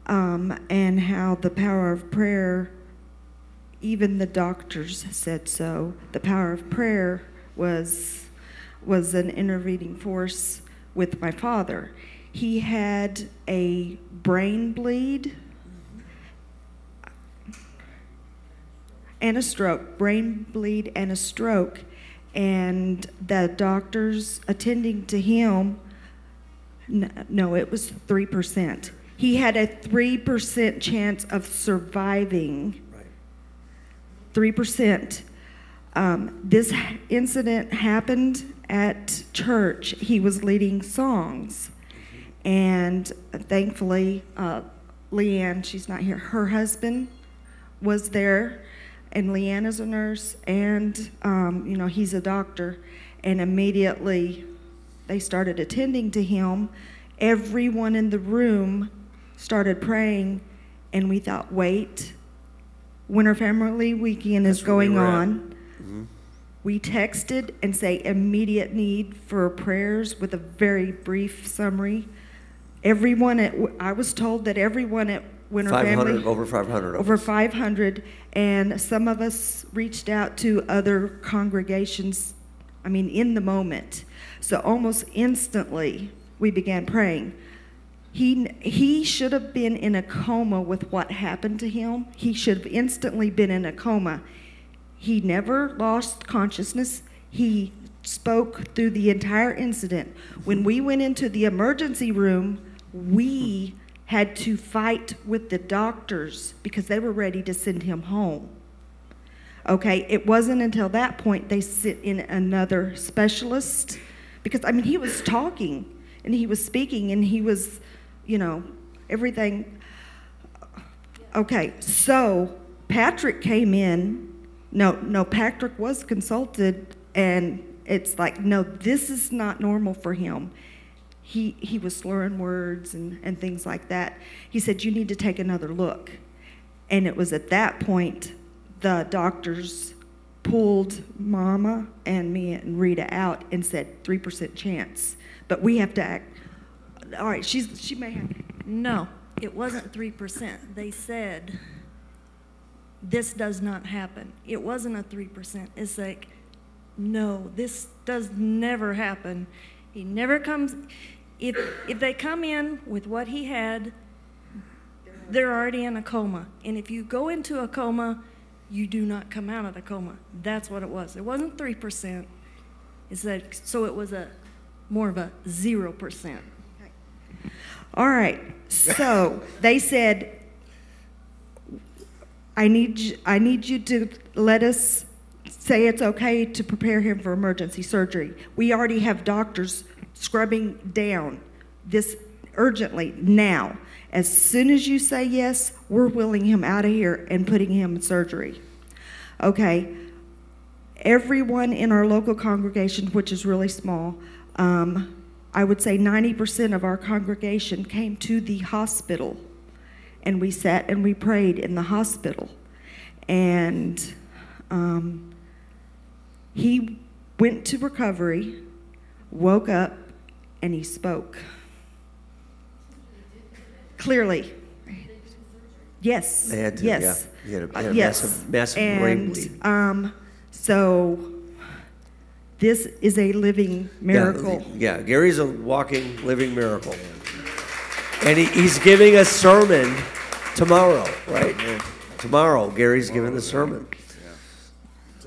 Um, and how the power of prayer, even the doctors said so, the power of prayer was, was an intervening force with my father. He had a brain bleed and a stroke, brain bleed and a stroke. And the doctors attending to him, no, it was 3%. He had a 3% chance of surviving. 3%. Um, this incident happened at church. He was leading songs. And thankfully, uh, Leanne, she's not here, her husband was there. And Leanne is a nurse, and, um, you know, he's a doctor. And immediately they started attending to him. Everyone in the room started praying, and we thought, wait, Winter Family Weekend is
That's we
going
at.
on. We texted and say immediate need for prayers with a very brief summary. Everyone at, I was told that everyone at Winter
500,
Family.
over 500
Over 500, and some of us reached out to other congregations, I mean, in the moment. So almost instantly, we began praying. He, he should have been in a coma with what happened to him. He should have instantly been in a coma. He never lost consciousness. He spoke through the entire incident. When we went into the emergency room, we had to fight with the doctors because they were ready to send him home. Okay, it wasn't until that point they sit in another specialist because I mean he was talking and he was speaking and he was, you know, everything. Okay, so Patrick came in. No, no, Patrick was consulted and it's like, no, this is not normal for him. He, he was slurring words and, and things like that. He said, You need to take another look. And it was at that point the doctors pulled Mama and me and Rita out and said 3% chance. But we have to act. All right, she's, she may have.
No, it wasn't three percent. They said, this does not happen. It wasn't a three percent. It's like, no, this does never happen. He never comes, if, if they come in with what he had, they're already in a coma. And if you go into a coma, you do not come out of the coma. That's what it was. It wasn't three percent. It's like, so it was a, more of a zero percent.
All right, so they said, I need, I need you to let us say it's okay to prepare him for emergency surgery. We already have doctors scrubbing down this urgently now. As soon as you say yes, we're wheeling him out of here and putting him in surgery. Okay, everyone in our local congregation, which is really small, um, I would say 90% of our congregation came to the hospital. And we sat and we prayed in the hospital. And um, he went to recovery, woke up, and he spoke. Clearly. Yes.
They had to,
yes.
yeah. Had a- had a
yes.
massive- massive brain
and. Um, so this is a living miracle.
Yeah, yeah, Gary's a walking, living miracle. And he, he's giving a sermon tomorrow, right? Tomorrow, Gary's giving the sermon.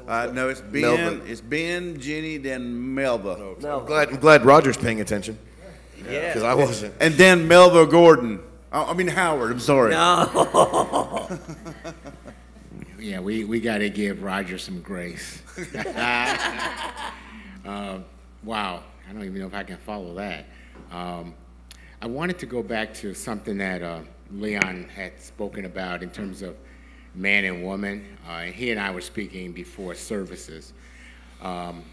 Uh, no, it's Ben.
Melba.
It's Ben, Jenny, then Melba.
No, I'm glad, I'm glad Roger's paying attention.
Yeah.
Because I wasn't.
And then Melville Gordon. I I mean Howard. I'm sorry.
No.
Yeah, we, we got to give Roger some grace. Uh, wow, I don't even know if I can follow that. Um, I wanted to go back to something that uh, Leon had spoken about in terms of man and woman. Uh, and he and I were speaking before services. Um,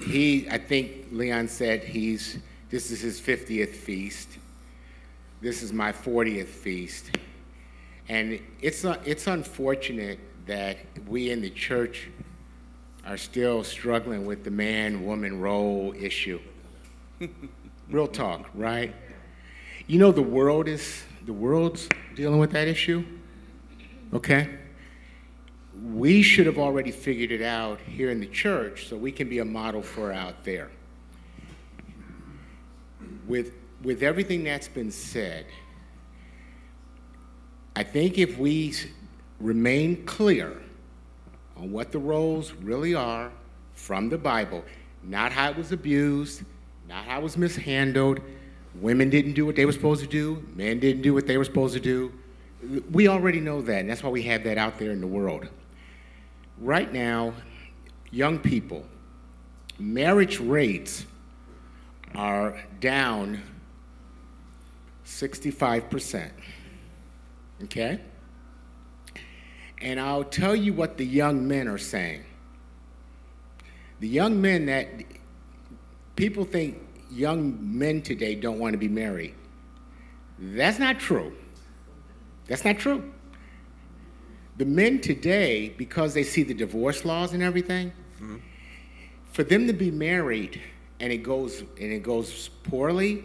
he, I think Leon said he's, this is his 50th feast. This is my 40th feast. And it's, uh, it's unfortunate that we in the church are still struggling with the man woman role issue. Real talk, right? You know the world is the world's dealing with that issue. Okay? We should have already figured it out here in the church so we can be a model for out there. With with everything that's been said, I think if we remain clear on what the roles really are from the Bible, not how it was abused, not how it was mishandled, women didn't do what they were supposed to do, men didn't do what they were supposed to do. We already know that, and that's why we have that out there in the world. Right now, young people, marriage rates are down 65%. Okay? And I'll tell you what the young men are saying. The young men that people think young men today don't want to be married. That's not true. That's not true. The men today, because they see the divorce laws and everything, mm-hmm. for them to be married and it goes and it goes poorly,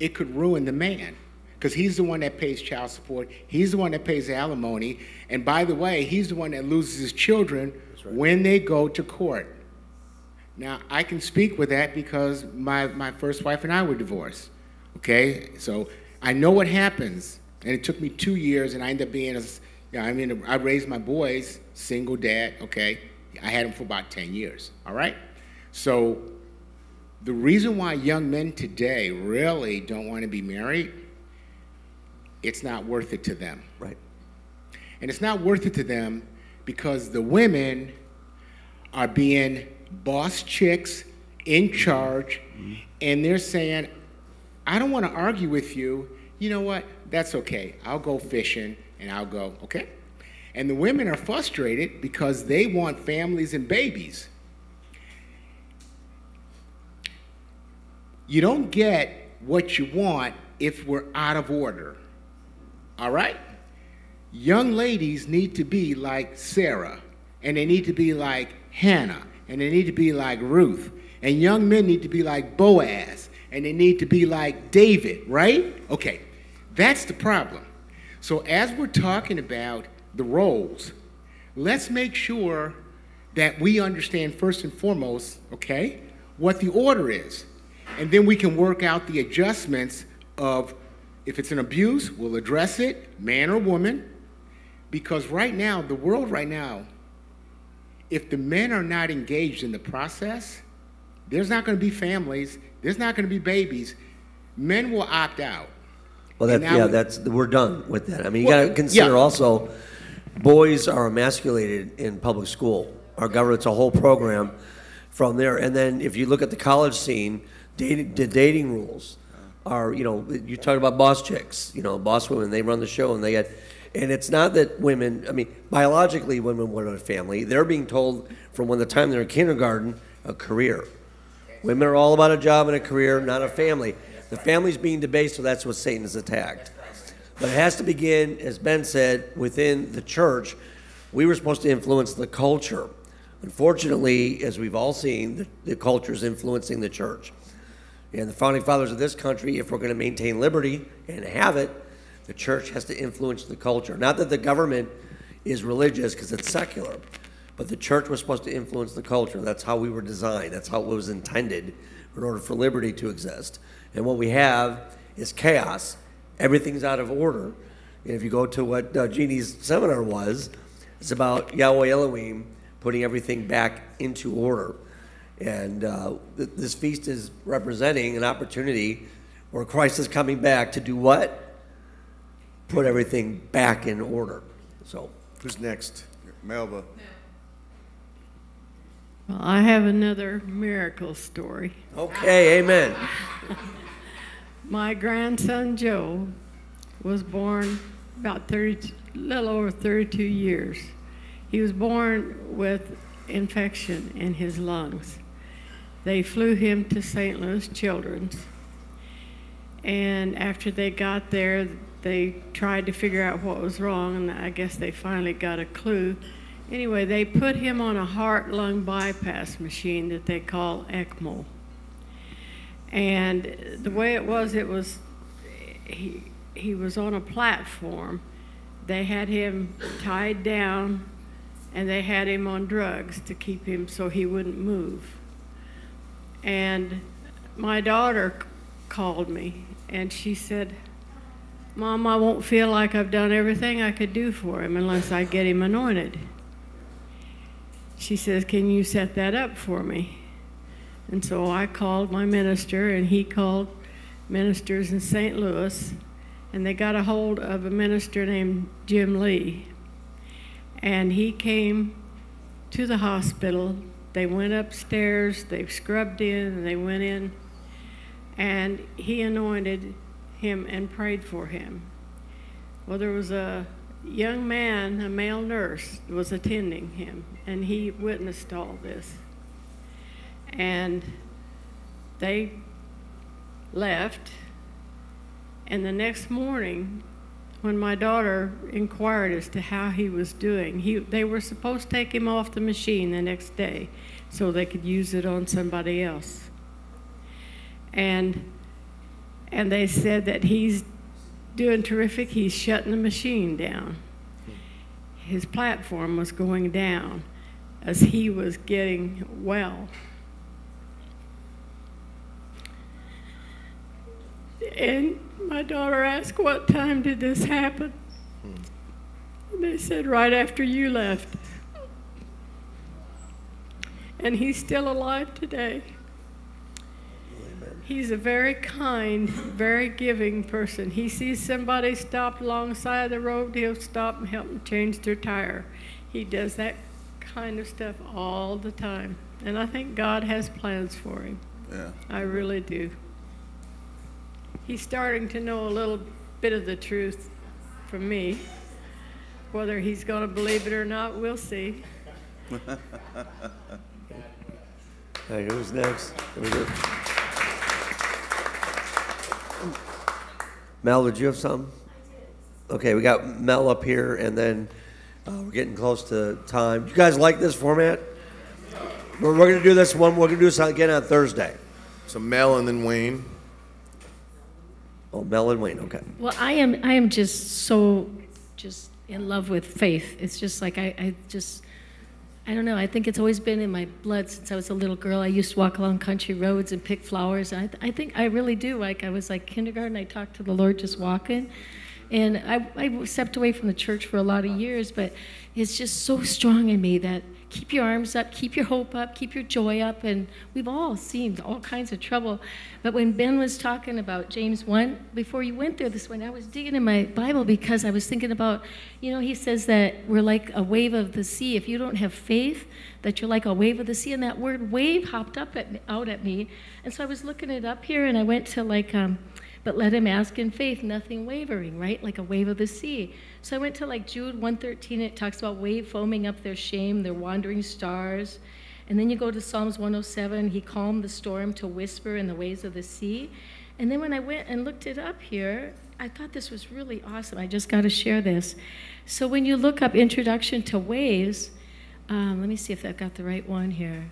it could ruin the man because he's the one that pays child support. He's the one that pays alimony, and by the way, he's the one that loses his children when they go to court. Now, I can speak with that because my, my first wife and I were divorced. Okay, so I know what happens, and it took me two years, and I ended up being a, you know, I mean, I raised my boys, single dad. Okay, I had them for about ten years. All right, so the reason why young men today really don't want to be married, it's not worth it to them.
Right.
And it's not worth it to them because the women are being boss chicks in charge mm-hmm. and they're saying, I don't want to argue with you. You know what? That's okay. I'll go fishing and I'll go, okay? And the women are frustrated because they want families and babies. You don't get what you want if we're out of order. All right? Young ladies need to be like Sarah, and they need to be like Hannah, and they need to be like Ruth. And young men need to be like Boaz, and they need to be like David, right? Okay, that's the problem. So, as we're talking about the roles, let's make sure that we understand first and foremost, okay, what the order is. And then we can work out the adjustments of if it's an abuse, we'll address it, man or woman. Because right now, the world right now, if the men are not engaged in the process, there's not going to be families, there's not going to be babies. Men will opt out.
Well, that,
And now
yeah,
we-
that's, we're done with that. I mean, you
Well,
gotta consider
yeah.
also, boys are emasculated in public school. Our government's a whole program from there. And then if you look at the college scene, dating, the dating rules are, you know, you talk about boss chicks, you know, boss women, they run the show and they get, and it's not that women, I mean, biologically, women want a family. They're being told from when the time they're in kindergarten, a career. Women are all about a job and a career, not a family. The family's being debased, so that's what Satan has attacked. But it has to begin, as Ben said, within the church. We were supposed to influence the culture. Unfortunately, as we've all seen, the, the culture is influencing the church. And the founding fathers of this country, if we're going to maintain liberty and have it, the church has to influence the culture. Not that the government is religious because it's secular, but the church was supposed to influence the culture. That's how we were designed. That's how it was intended in order for liberty to exist. And what we have is chaos. Everything's out of order. And if you go to what uh, Jeannie's seminar was, it's about Yahweh Elohim putting everything back into order. And uh, th- this feast is representing an opportunity where Christ is coming back to do what? Put everything back in order. So,
Who's next?
Melba.
Well, I have another miracle story.
okay, amen.
My grandson Joe was born about 30, little over 32 years. He was born with infection in his lungs. They flew him to St. Louis Children's. And after they got there, they tried to figure out what was wrong, and I guess they finally got a clue. Anyway, they put him on a heart lung bypass machine that they call ECMO. And the way it was, it was he, he was on a platform. They had him tied down and they had him on drugs to keep him so he wouldn't move. And my daughter called me and she said, Mom, I won't feel like I've done everything I could do for him unless I get him anointed. She says, Can you set that up for me? And so I called my minister, and he called ministers in St. Louis, and they got a hold of a minister named Jim Lee. And he came to the hospital. They went upstairs, they scrubbed in, and they went in, and he anointed him and prayed for him. Well, there was a young man, a male nurse, was attending him, and he witnessed all this. And they left, and the next morning, when my daughter inquired as to how he was doing, he, they were supposed to take him off the machine the next day so they could use it on somebody else. And, and they said that he's doing terrific, he's shutting the machine down. His platform was going down as he was getting well. And my daughter asked, What time did this happen? And they said, Right after you left. And he's still alive today. He's a very kind, very giving person. He sees somebody stopped alongside the road, he'll stop and help them change their tire. He does that kind of stuff all the time. And I think God has plans for him.
Yeah.
I really do. He's starting to know a little bit of the truth from me. Whether he's going to believe it or not, we'll see.
Hey, who's next? Here we go. Mel, did you have something? Okay, we got Mel up here, and then uh, we're getting close to time. You guys like this format? We're, we're going to do this one. We're going to do this again on Thursday.
So Mel and then Wayne.
Oh, Mel and Wayne. Okay.
Well, I am, I am just so, just in love with faith. It's just like, I, I just, I don't know, I think it's always been in my blood since I was a little girl. I used to walk along country roads and pick flowers. I, I think I really do. Like, I was like kindergarten, I talked to the Lord just walking. And I, I stepped away from the church for a lot of years, but it's just so strong in me that keep your arms up, keep your hope up, keep your joy up. And we've all seen all kinds of trouble. But when Ben was talking about James 1, before you went there this morning, I was digging in my Bible because I was thinking about, you know, he says that we're like a wave of the sea. If you don't have faith, that you're like a wave of the sea. And that word wave hopped up at me, out at me. And so I was looking it up here and I went to like, um, but let him ask in faith, nothing wavering, right? Like a wave of the sea. So I went to like Jude 113, it talks about wave foaming up their shame, their wandering stars. And then you go to Psalms 107, he calmed the storm to whisper in the waves of the sea. And then when I went and looked it up here, I thought this was really awesome. I just got to share this. So when you look up Introduction to Waves, um, let me see if I've got the right one here.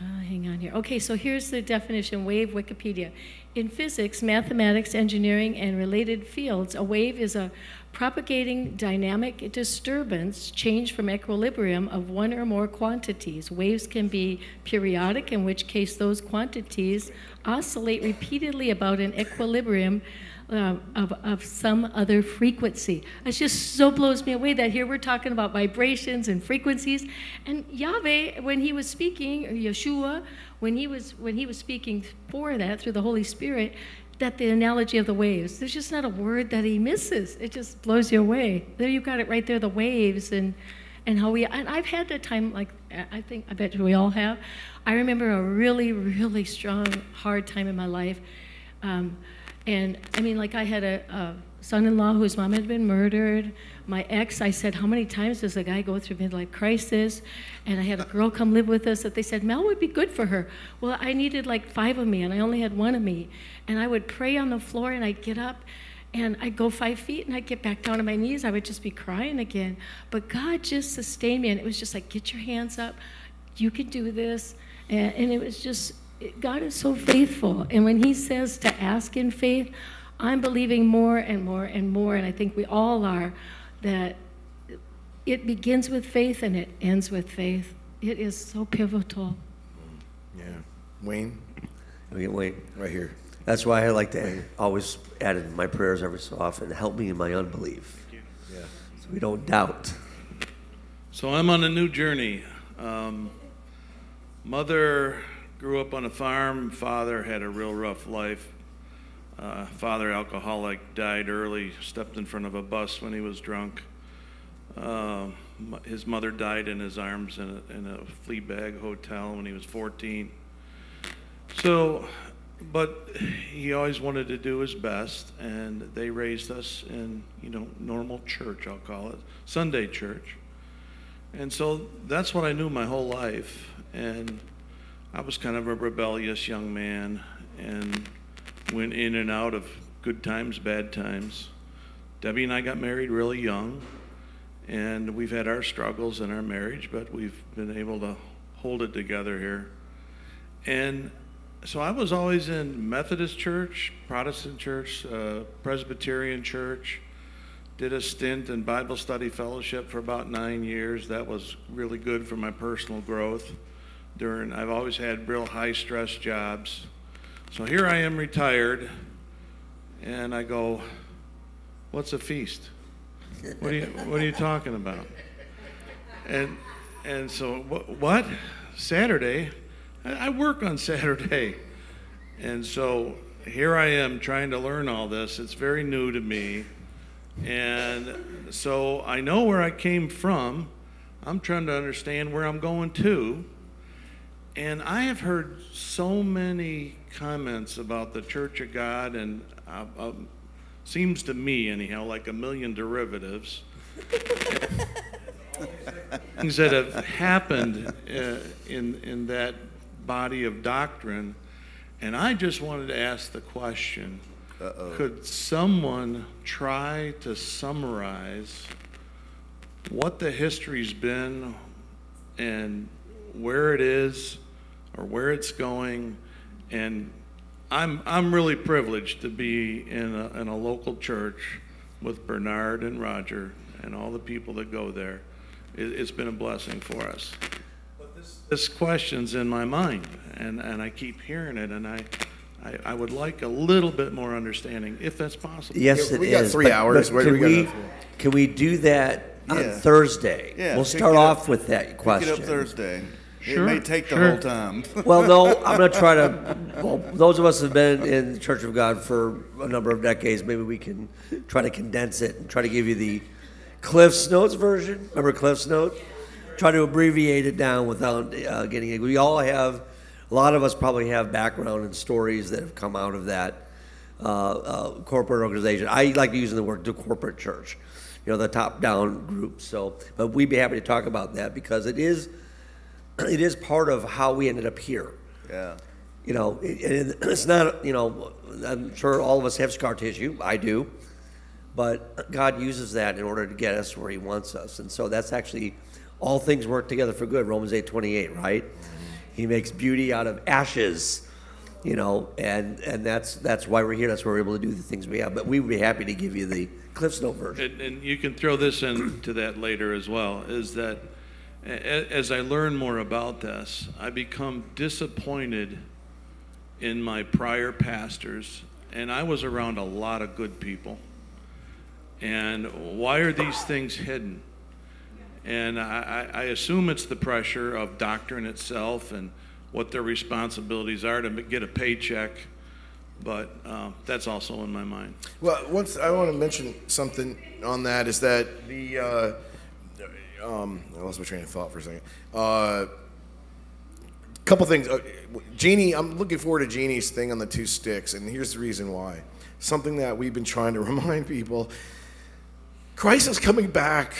Uh, hang on here. Okay, so here's the definition wave Wikipedia. In physics, mathematics, engineering, and related fields, a wave is a propagating dynamic disturbance change from equilibrium of one or more quantities. Waves can be periodic, in which case those quantities oscillate repeatedly about an equilibrium uh, of, of some other frequency. It just so blows me away that here we're talking about vibrations and frequencies. And Yahweh, when he was speaking, or Yeshua, when he was when he was speaking for that through the Holy Spirit, that the analogy of the waves, there's just not a word that he misses. It just blows you away. There you've got it right there, the waves and and how we and I've had a time like I think I bet we all have. I remember a really, really strong, hard time in my life. Um, and I mean, like I had a, a son-in-law whose mom had been murdered. My ex, I said, how many times does a guy go through midlife crisis? And I had a girl come live with us that they said Mel would be good for her. Well, I needed like five of me, and I only had one of me. And I would pray on the floor, and I'd get up, and I'd go five feet, and I'd get back down on my knees. I would just be crying again. But God just sustained me, and it was just like, get your hands up. You can do this. And, and it was just, God is so faithful. And when He says to ask in faith, I'm believing more and more and more, and I think we all are, that it begins with faith and it ends with faith. It is so pivotal.
Yeah. Wayne?
We get Wayne.
Right here.
That's why I like to always add in my prayers every so often, help me in my unbelief.
Yeah.
So we don't doubt.
So I'm on a new journey. Um, mother grew up on a farm. Father had a real rough life. Uh, father, alcoholic, died early, stepped in front of a bus when he was drunk. Uh, his mother died in his arms in a, in a flea bag hotel when he was 14. So, but he always wanted to do his best, and they raised us in, you know, normal church, I'll call it, Sunday church. And so that's what I knew my whole life. And I was kind of a rebellious young man and went in and out of good times, bad times. Debbie and I got married really young, and we've had our struggles in our marriage, but we've been able to hold it together here. And so I was always in Methodist church, Protestant church, uh, Presbyterian church. Did a stint in Bible study fellowship for about nine years. That was really good for my personal growth. During I've always had real high stress jobs. So here I am retired, and I go, "What's a feast? What are you What are you talking about?" And and so what? what? Saturday? I, I work on Saturday, and so here I am trying to learn all this. It's very new to me, and so I know where I came from. I'm trying to understand where I'm going to. And I have heard so many comments about the Church of God, and uh, uh, seems to me, anyhow, like a million derivatives. Things that have happened uh, in, in that body of doctrine. And I just wanted to ask the question
Uh-oh.
could someone try to summarize what the history's been and where it is or where it's going? And I'm, I'm really privileged to be in a, in a local church with Bernard and Roger and all the people that go there. It, it's been a blessing for us. But this, this question's in my mind, and, and I keep hearing it, and I, I, I would like a little bit more understanding, if that's possible.
Yes, it is.
we got three
but-
hours.
but
Where-
Can
we got
we, can we do that on
Yeah.
Thursday?
Yeah,
We'll
pick
start
it up-
off with that
Pick
question.
it up Thursday. It may take the
sure.
whole time.
Well, no, I'm going to try to, well, those of us who've been in the Church of God for a number of decades, maybe we can try to condense it and try to give you the Cliff's Notes version. Remember Cliff's Note? Try to abbreviate it down without uh, getting it. We all have, a lot of us probably have background and stories that have come out of that uh, uh, corporate organization. I like using the word the corporate church, you know, the top-down group. So, but we'd be happy to talk about that because it is, it is part of how we ended up here.
Yeah.
You know, it, it- it's not, you know, I'm sure all of us have scar tissue. I do. But God uses that in order to get us where He wants us. And so that's actually, all things work together for good, Romans 8 28, right? He makes beauty out of ashes, you know, and, and that's, that's why we're here. That's why we're able to do the things we have. But we would be happy to give you the Cliff's Note version.
And, and you can throw this into that later as well, is that a- as I learn more about this, I become disappointed in my prior pastors and I was around a lot of good people. And why are these things hidden? And I, I assume it's the pressure of doctrine itself and what their responsibilities are to get a paycheck. But uh, that's also in my mind.
Well, once I want to mention something on that is that the uh, um, I lost my train of thought for a second. Uh, couple things. Uh, Jeannie, I'm looking forward to Jeannie's thing on the two sticks, and here's the reason why. Something that we've been trying to remind people: Christ is coming back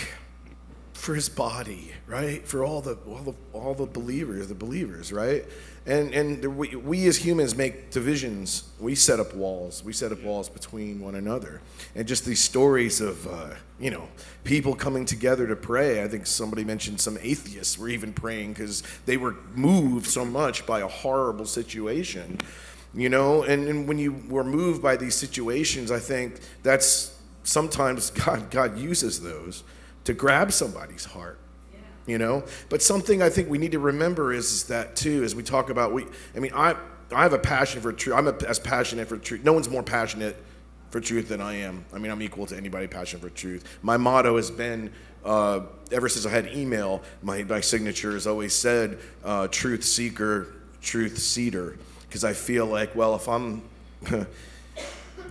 for his body, right? For all the all the all the believers, the believers, right? And and we, we as humans make divisions. We set up walls. We set up walls between one another. And just these stories of uh, you know people coming together to pray. I think somebody mentioned some atheists were even praying because they were moved so much by a horrible situation. You know, and, and when you were moved by these situations, I think that's sometimes God God uses those to grab somebody's heart you know? But something i think we need to remember is, is that too as we talk about we i mean i i have a passion for truth i'm a, as passionate for truth. No one's more passionate for truth than i am. I mean i'm equal to anybody passionate for truth. My motto has been uh, ever since i had email my, my signature has always said uh, truth seeker truth seeder. Because i feel like well if i'm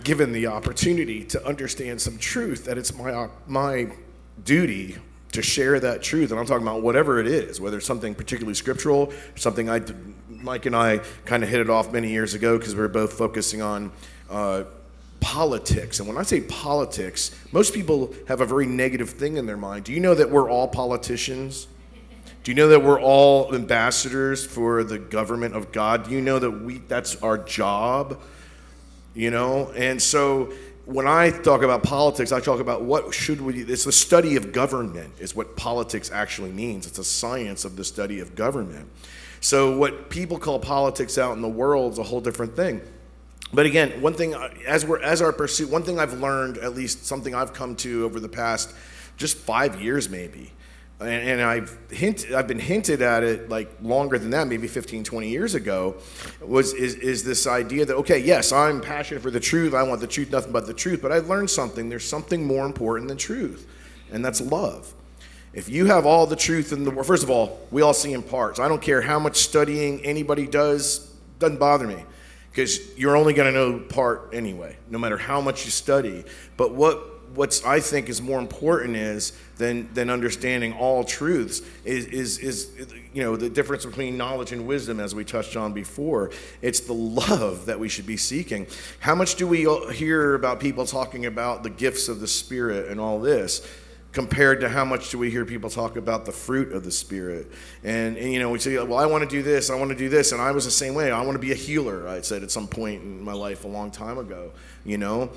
given the opportunity to understand some truth that it's my my duty to share that truth and i'm talking about whatever it is whether it's something particularly scriptural something i mike and i kind of hit it off many years ago because we were both focusing on uh, politics and when i say politics most people have a very negative thing in their mind. Do you know that we're all politicians? Do you know that we're all ambassadors for the government of god? Do you know that we that's our job? You know and so when i talk about politics i talk about what should we it's the study of government is what politics actually means. It's a science of the study of government. So what people call politics out in the world is a whole different thing. But again one thing as we're as our pursuit one thing i've learned at least something i've come to over the past just five years maybe and, and I've hint, I've been hinted at it like longer than that, maybe 15, 20 years ago, was is, is this idea that okay, yes, I'm passionate for the truth. I want the truth, nothing but the truth. But I've learned something. There's something more important than truth, and that's love. If you have all the truth in the world, first of all, we all see in parts. I don't care how much studying anybody does, doesn't bother me because you're only going to know part anyway, no matter how much you study. But what what's I think is more important is than than understanding all truths is is is you know the difference between knowledge and wisdom as we touched on before. It's the love that we should be seeking. How much do we hear about people talking about the gifts of the spirit and all this? compared to how much do we hear people talk about the fruit of the spirit and, and you know we say well i want to do this i want to do this and i was the same way i want to be a healer i said at some point in my life a long time ago you know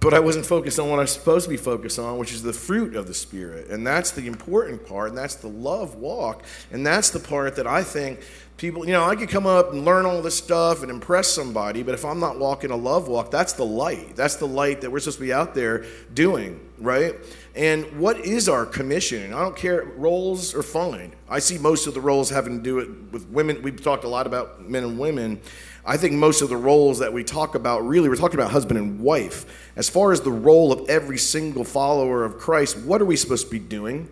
but I wasn't focused on what I was supposed to be focused on, which is the fruit of the Spirit. And that's the important part, and that's the love walk. And that's the part that I think people, you know, I could come up and learn all this stuff and impress somebody, but if I'm not walking a love walk, that's the light. That's the light that we're supposed to be out there doing, right? And what is our commission? I don't care, roles are fine. I see most of the roles having to do it with women. We've talked a lot about men and women. I think most of the roles that we talk about, really, we're talking about husband and wife. As far as the role of every single follower of Christ, what are we supposed to be doing?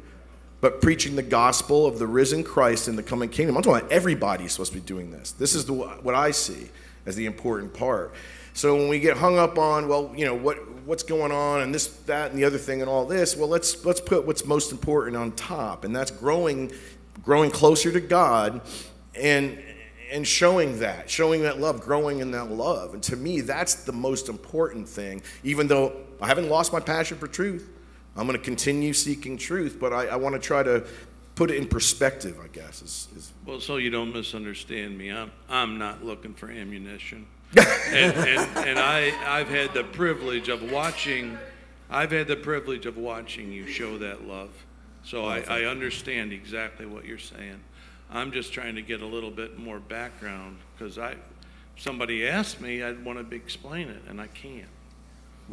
But preaching the gospel of the risen Christ in the coming kingdom. I'm talking about everybody's supposed to be doing this. This is the, what I see as the important part. So when we get hung up on, well, you know, what what's going on and this, that, and the other thing and all this, well, let's let's put what's most important on top, and that's growing, growing closer to God, and and showing that, showing that love, growing in that love. And to me, that's the most important thing. Even though I haven't lost my passion for truth, I'm going to continue seeking truth, but I, I want to try to put it in perspective, I guess. Is, is
well, so you don't misunderstand me. I'm, I'm not looking for ammunition. and, and, and I, I've had the privilege of watching, I've had the privilege of watching you show that love. So I, I understand exactly what you're saying. I'm just trying to get a little bit more background because I, somebody asked me, I'd want to explain it, and I can't.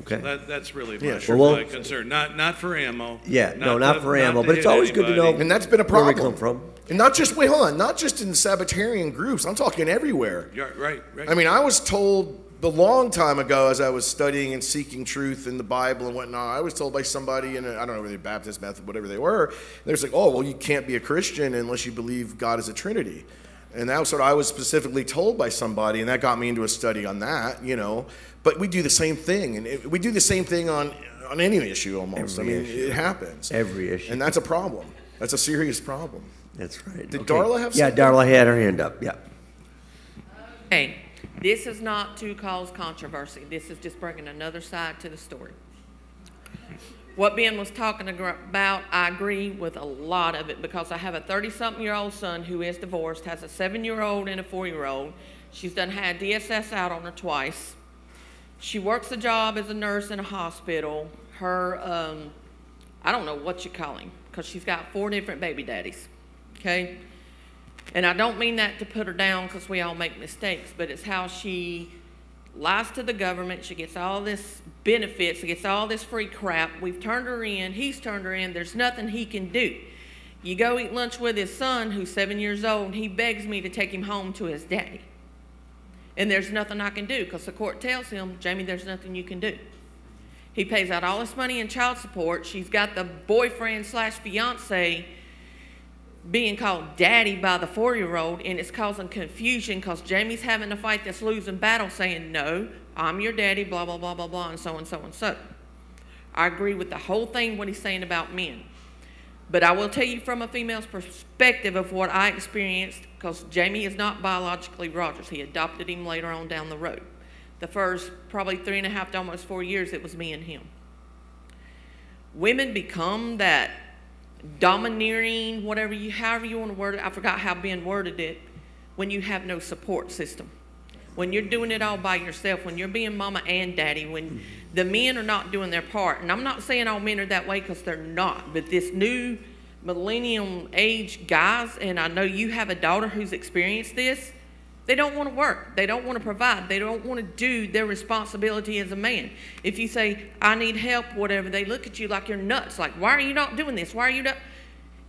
Okay.
So that, that's really my,
Yeah, sure. Well,
my concern. Not not for ammo.
Yeah, no, not
to-
for ammo,
to
but it's
hit
always good to know.
And that's been a problem.
where we
problem.
come from.
And not just, wait, hold on, not just in Sabbatarian groups, I'm talking everywhere.
Yeah, right, right.
I mean, I was told the long time ago, as I was studying and seeking truth in the Bible and whatnot, I was told by somebody in, a, I don't know, whether Baptist, Methodist, whatever they were, they're like, oh, well, you can't be a Christian unless you believe God is a Trinity. And that was what I was specifically told by somebody, and that got me into a study on that, you know. But we do the same thing, and it, we do the same thing on, on any issue almost.
Every
I mean,
issue.
it happens.
Every issue.
And that's a problem. That's a serious problem.
That's right.
Did
Okay.
Darla have
Yeah,
something?
Darla had her hand up, yeah.
Hey, this is not to cause controversy. This is just bringing another side to the story. What Ben was talking about, I agree with a lot of it because I have a 30 something year old son who is divorced, has a seven year old and a four year old. She's done had DSS out on her twice. She works a job as a nurse in a hospital. Her, um, I don't know what you call him because she's got four different baby daddies. Okay? And I don't mean that to put her down because we all make mistakes, but it's how she lies to the government. She gets all this benefits, she gets all this free crap. We've turned her in, he's turned her in, there's nothing he can do. You go eat lunch with his son, who's seven years old, and he begs me to take him home to his daddy. And there's nothing I can do because the court tells him, Jamie, there's nothing you can do. He pays out all this money in child support. She's got the boyfriend slash fiance being called daddy by the four year old, and it's causing confusion because Jamie's having to fight this losing battle saying, No, I'm your daddy, blah, blah, blah, blah, blah, and so and so and so. I agree with the whole thing, what he's saying about men. But I will tell you from a female's perspective of what I experienced, because Jamie is not biologically Roger's. He adopted him later on down the road. The first probably three and a half to almost four years, it was me and him. Women become that domineering, whatever you, however you want to word it. I forgot how Ben worded it. When you have no support system, when you're doing it all by yourself, when you're being mama and daddy, when the men are not doing their part. And I'm not saying all men are that way because they're not. But this new millennium age guys, and I know you have a daughter who's experienced this. They don't want to work. They don't want to provide. They don't want to do their responsibility as a man. If you say, I need help, whatever, they look at you like you're nuts. Like, why are you not doing this? Why are you not?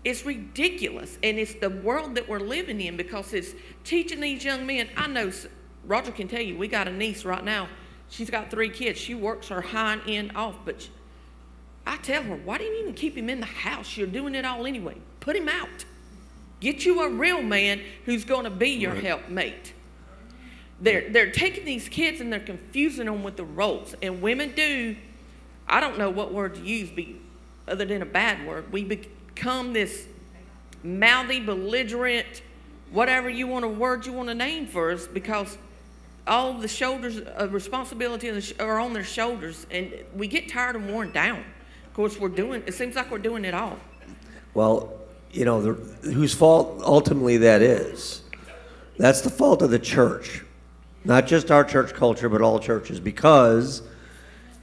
It's ridiculous. And it's the world that we're living in because it's teaching these young men. I know Roger can tell you, we got a niece right now. She's got three kids. She works her hind end off. But sh- I tell her, why do you even keep him in the house? You're doing it all anyway. Put him out. Get you a real man who's going to be your
Right.
helpmate. They're, they're taking these kids and they're confusing them with the roles. And women do, I don't know what word to use be, other than a bad word. We become this mouthy, belligerent, whatever you want a word you want to name for us because all the shoulders of responsibility on the sh- are on their shoulders and we get tired and worn down. Of course, we're doing, it seems like we're doing it all.
Well, you know, the, whose fault ultimately that is, that's the fault of the church. Not just our church culture, but all churches. Because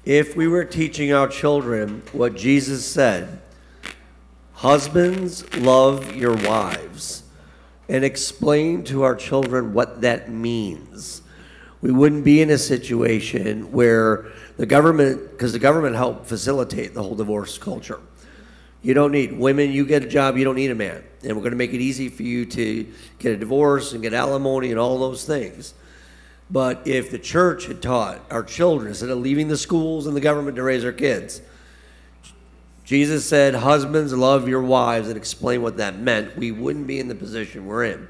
if we were teaching our children what Jesus said, husbands, love your wives, and explain to our children what that means, we wouldn't be in a situation where the government, because the government helped facilitate the whole divorce culture. You don't need women. You get a job. You don't need a man, and we're going to make it easy for you to get a divorce and get alimony and all those things. But if the church had taught our children instead of leaving the schools and the government to raise our kids, Jesus said, "Husbands, love your wives," and explain what that meant. We wouldn't be in the position we're in.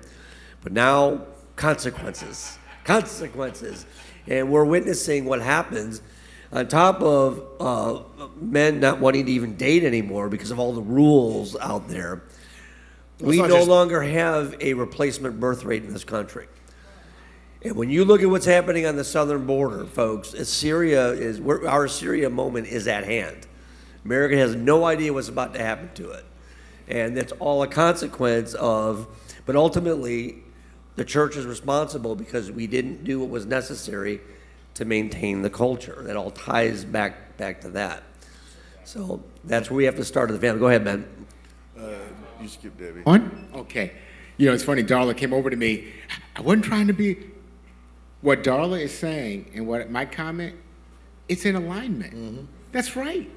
But now, consequences, consequences, and we're witnessing what happens on top of uh, men not wanting to even date anymore because of all the rules out there.
Well,
we no
just-
longer have a replacement birth rate in this country. And when you look at what's happening on the southern border, folks, Syria is we're, our Syria moment is at hand. America has no idea what's about to happen to it, and that's all a consequence of. But ultimately, the church is responsible because we didn't do what was necessary to maintain the culture. That all ties back back to that. So that's where we have to start at the family. Go ahead, Ben.
Uh, you skip Debbie.
On? Okay. You know, it's funny, Darla came over to me. I wasn't trying to be. What Darla is saying and what my comment, it's in alignment. That's right.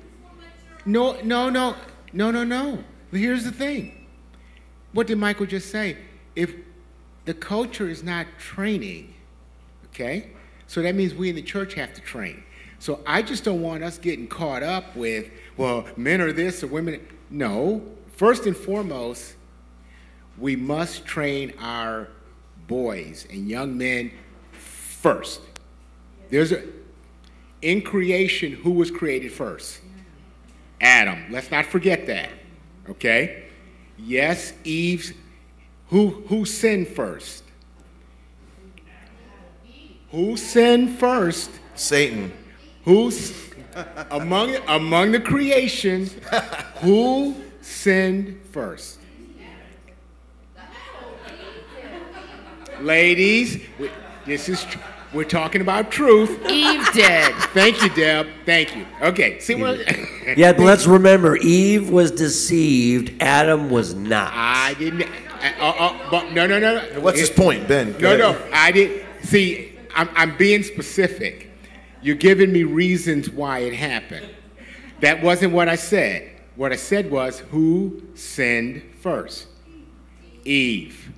No, no, no, no, no, no. But here's the thing. What did Michael just say? If the culture is not training, okay, So that means we in the church have to train. So I just don't want us getting caught up with, well, men are this or women. No. First and foremost, we must train our boys and young men first. There's a in creation, who was created first? Adam. Let's not forget that. Okay? Yes, Eve's who who sinned first? Who sinned first?
Satan.
Who's among among the creation? Who sinned first? Ladies, we- this is tr- we're talking about truth.
Eve did.
Thank you, Deb. Thank you. Okay. See what?
Yeah, but let's remember, Eve was deceived, Adam was not.
I didn't. Uh, uh, uh, but no, no, no. no.
What's his point, Ben? Go
No, no. I didn't. See, I'm, I'm being specific. You're giving me reasons why it happened. That wasn't what I said. What I said was, who sinned first? Eve.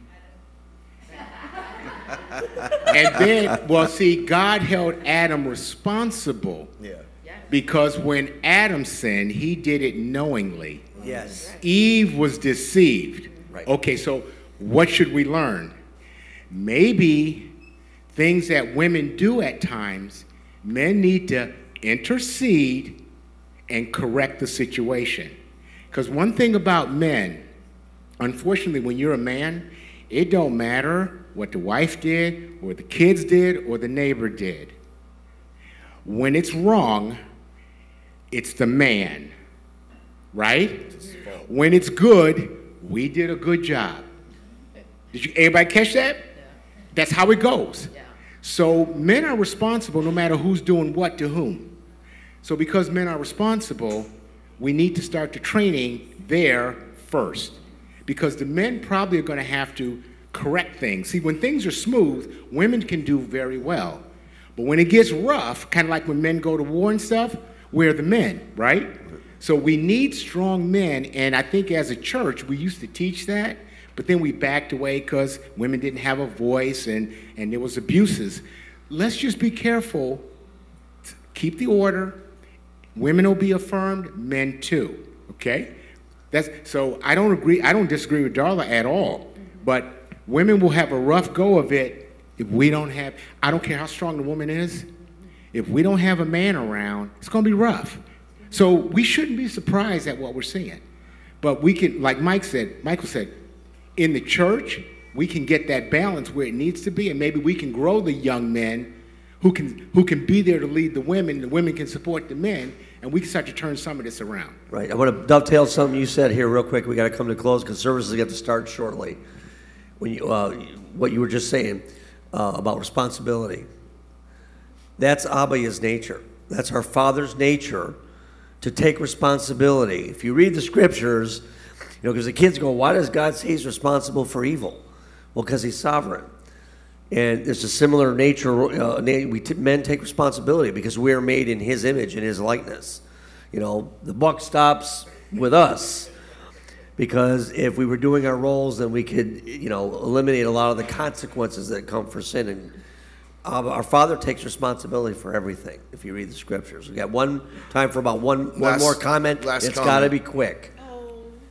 and then, well, see, God held Adam responsible.
Yeah.
Because when Adam sinned, he did it knowingly.
Yes.
Eve was deceived.
Right.
Okay, so what should we learn? Maybe things that women do at times, men need to intercede and correct the situation. Because one thing about men, unfortunately, when you're a man, it don't matter what the wife did, or the kids did, or the neighbor did. When it's wrong, it's the man, right? When it's good, we did a good job. Did you everybody catch that? That's how it goes. So men are responsible no matter who's doing what to whom. So because men are responsible, we need to start the training there first. Because the men probably are going to have to correct things. See, when things are smooth, women can do very well. But when it gets rough, kind of like when men go to war and stuff, we're the men, right? So we need strong men, and I think as a church, we used to teach that, but then we backed away because women didn't have a voice and, and there was abuses. Let's just be careful, keep the order, women will be affirmed, men too, okay? That's, so I don't agree, I don't disagree with Darla at all, but women will have a rough go of it if we don't have, I don't care how strong the woman is, if we don't have a man around, it's gonna be rough. So we shouldn't be surprised at what we're seeing. But we can, like Mike said, Michael said, in the church, we can get that balance where it needs to be, and maybe we can grow the young men who can who can be there to lead the women, the women can support the men, and we can start to turn some of this around.
Right. I want to dovetail something you said here real quick. We got to come to close because services get to start shortly. When you, uh, what you were just saying uh, about responsibility, that's Abba's nature. That's our Father's nature to take responsibility. If you read the scriptures, you know, because the kids go, why does God say He's responsible for evil? Well, because He's sovereign. And there's a similar nature. Uh, we t- men take responsibility because we are made in His image and His likeness. You know, the buck stops with us because if we were doing our roles, then we could, you know, eliminate a lot of the consequences that come for sin. And uh, our Father takes responsibility for everything. If you read the scriptures, we got one time for about one one more comment.
last
It's got to be quick.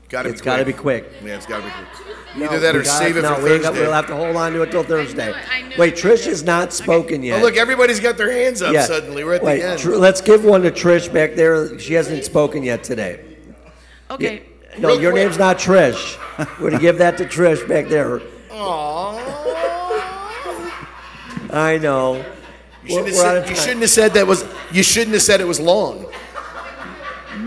Gotta
It's
be
gotta be quick.
Yeah, it's gotta be quick.
No,
Either that or
gotta-
save it
no,
for
we ain't got- We'll have to hold on to it till Thursday. Wait, Trish has not spoken yet.
Oh, look, everybody's got their hands up
Yeah.
suddenly. We're at
Wait,
the end.
Tr- let's give one to Trish back there. She hasn't spoken yet today.
Okay.
No, your name's not Trish. We're gonna give that to Trish back there. Aww. I know.
You shouldn't, have
we're out of
said, you shouldn't have said that was. You shouldn't have said it was long.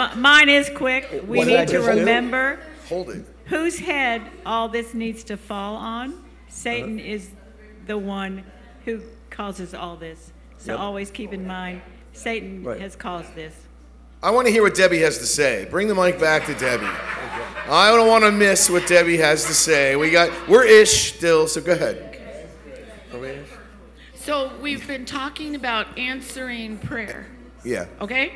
M- Mine is quick. We
What did I
need to
just do?
remember
Hold it.
whose head all this needs to fall on. Satan
Uh-huh.
is the one who causes all this. So
Yep.
always keep in mind, Satan
Right.
has caused this.
I want to hear what Debbie has to say. Bring the mic back to Debbie. I don't want to miss what Debbie has to say. We got we're ish still, so go ahead. Are we ish?
So we've been talking about answering prayer,
Yeah.
okay?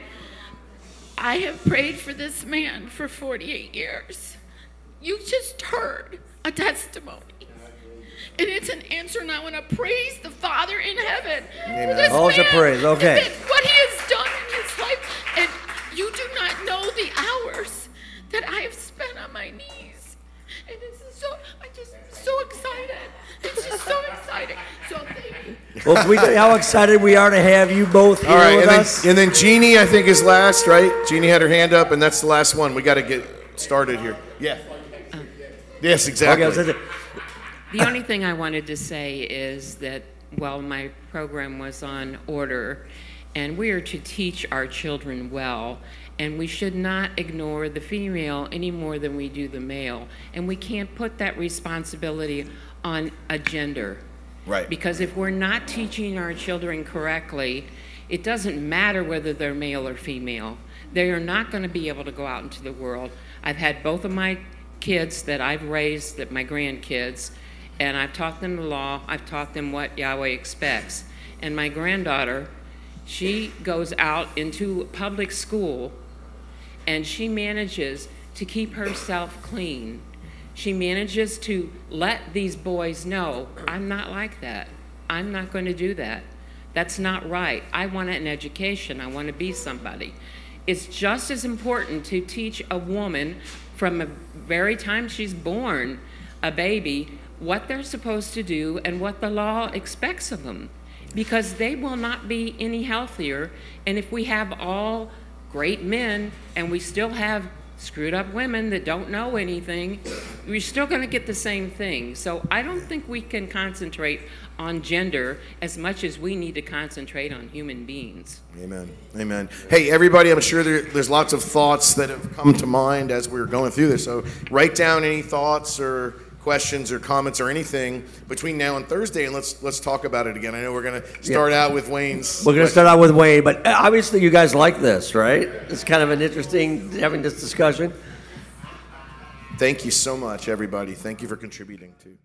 I have prayed for this man for 48 years. You just heard a testimony. And it's an answer, and I want to praise the Father in heaven. for
Amen.
this
All the
man
praise, okay.
What he has done in his life. And you do not know the hours that I have spent on my knees. And this is so, I'm just so excited. It's just so exciting. So thank you.
Well, can we tell you how excited we are to have you both here
All right,
with
and then,
us?
and then Jeannie, I think, is last, right? Jeannie had her hand up, and that's the last one. We got to get started here. Yeah. Um, yes, exactly.
Okay, I
The only thing I wanted to say is that while my program was on order, and we are to teach our children well, and we should not ignore the female any more than we do the male. And we can't put that responsibility on a gender.
Right.
Because if we're not teaching our children correctly, it doesn't matter whether they're male or female. They are not going to be able to go out into the world. I've had both of my kids that I've raised, that my grandkids, and I've taught them the law. I've taught them what Yahweh expects. And my granddaughter, she goes out into public school and she manages to keep herself clean. She manages to let these boys know, I'm not like that. I'm not going to do that. That's not right. I want an education. I want to be somebody. It's just as important to teach a woman from the very time she's born, a baby, what they're supposed to do and what the law expects of them. Because they will not be any healthier. And if we have all great men and we still have screwed up women that don't know anything, we're still going to get the same thing. So I don't think we can concentrate on gender as much as we need to concentrate on human beings.
Amen. Amen. Hey, everybody, I'm sure there, there's lots of thoughts that have come to mind as we were going through this. So write down any thoughts or questions or comments or anything between now and Thursday, and let's let's talk about it again. I know we're going to start out with Wayne's.
We're going to start out with Wayne, but uh, obviously you guys like this, right? It's kind of an interesting having this discussion.
Thank you so much, everybody. Thank you for contributing to.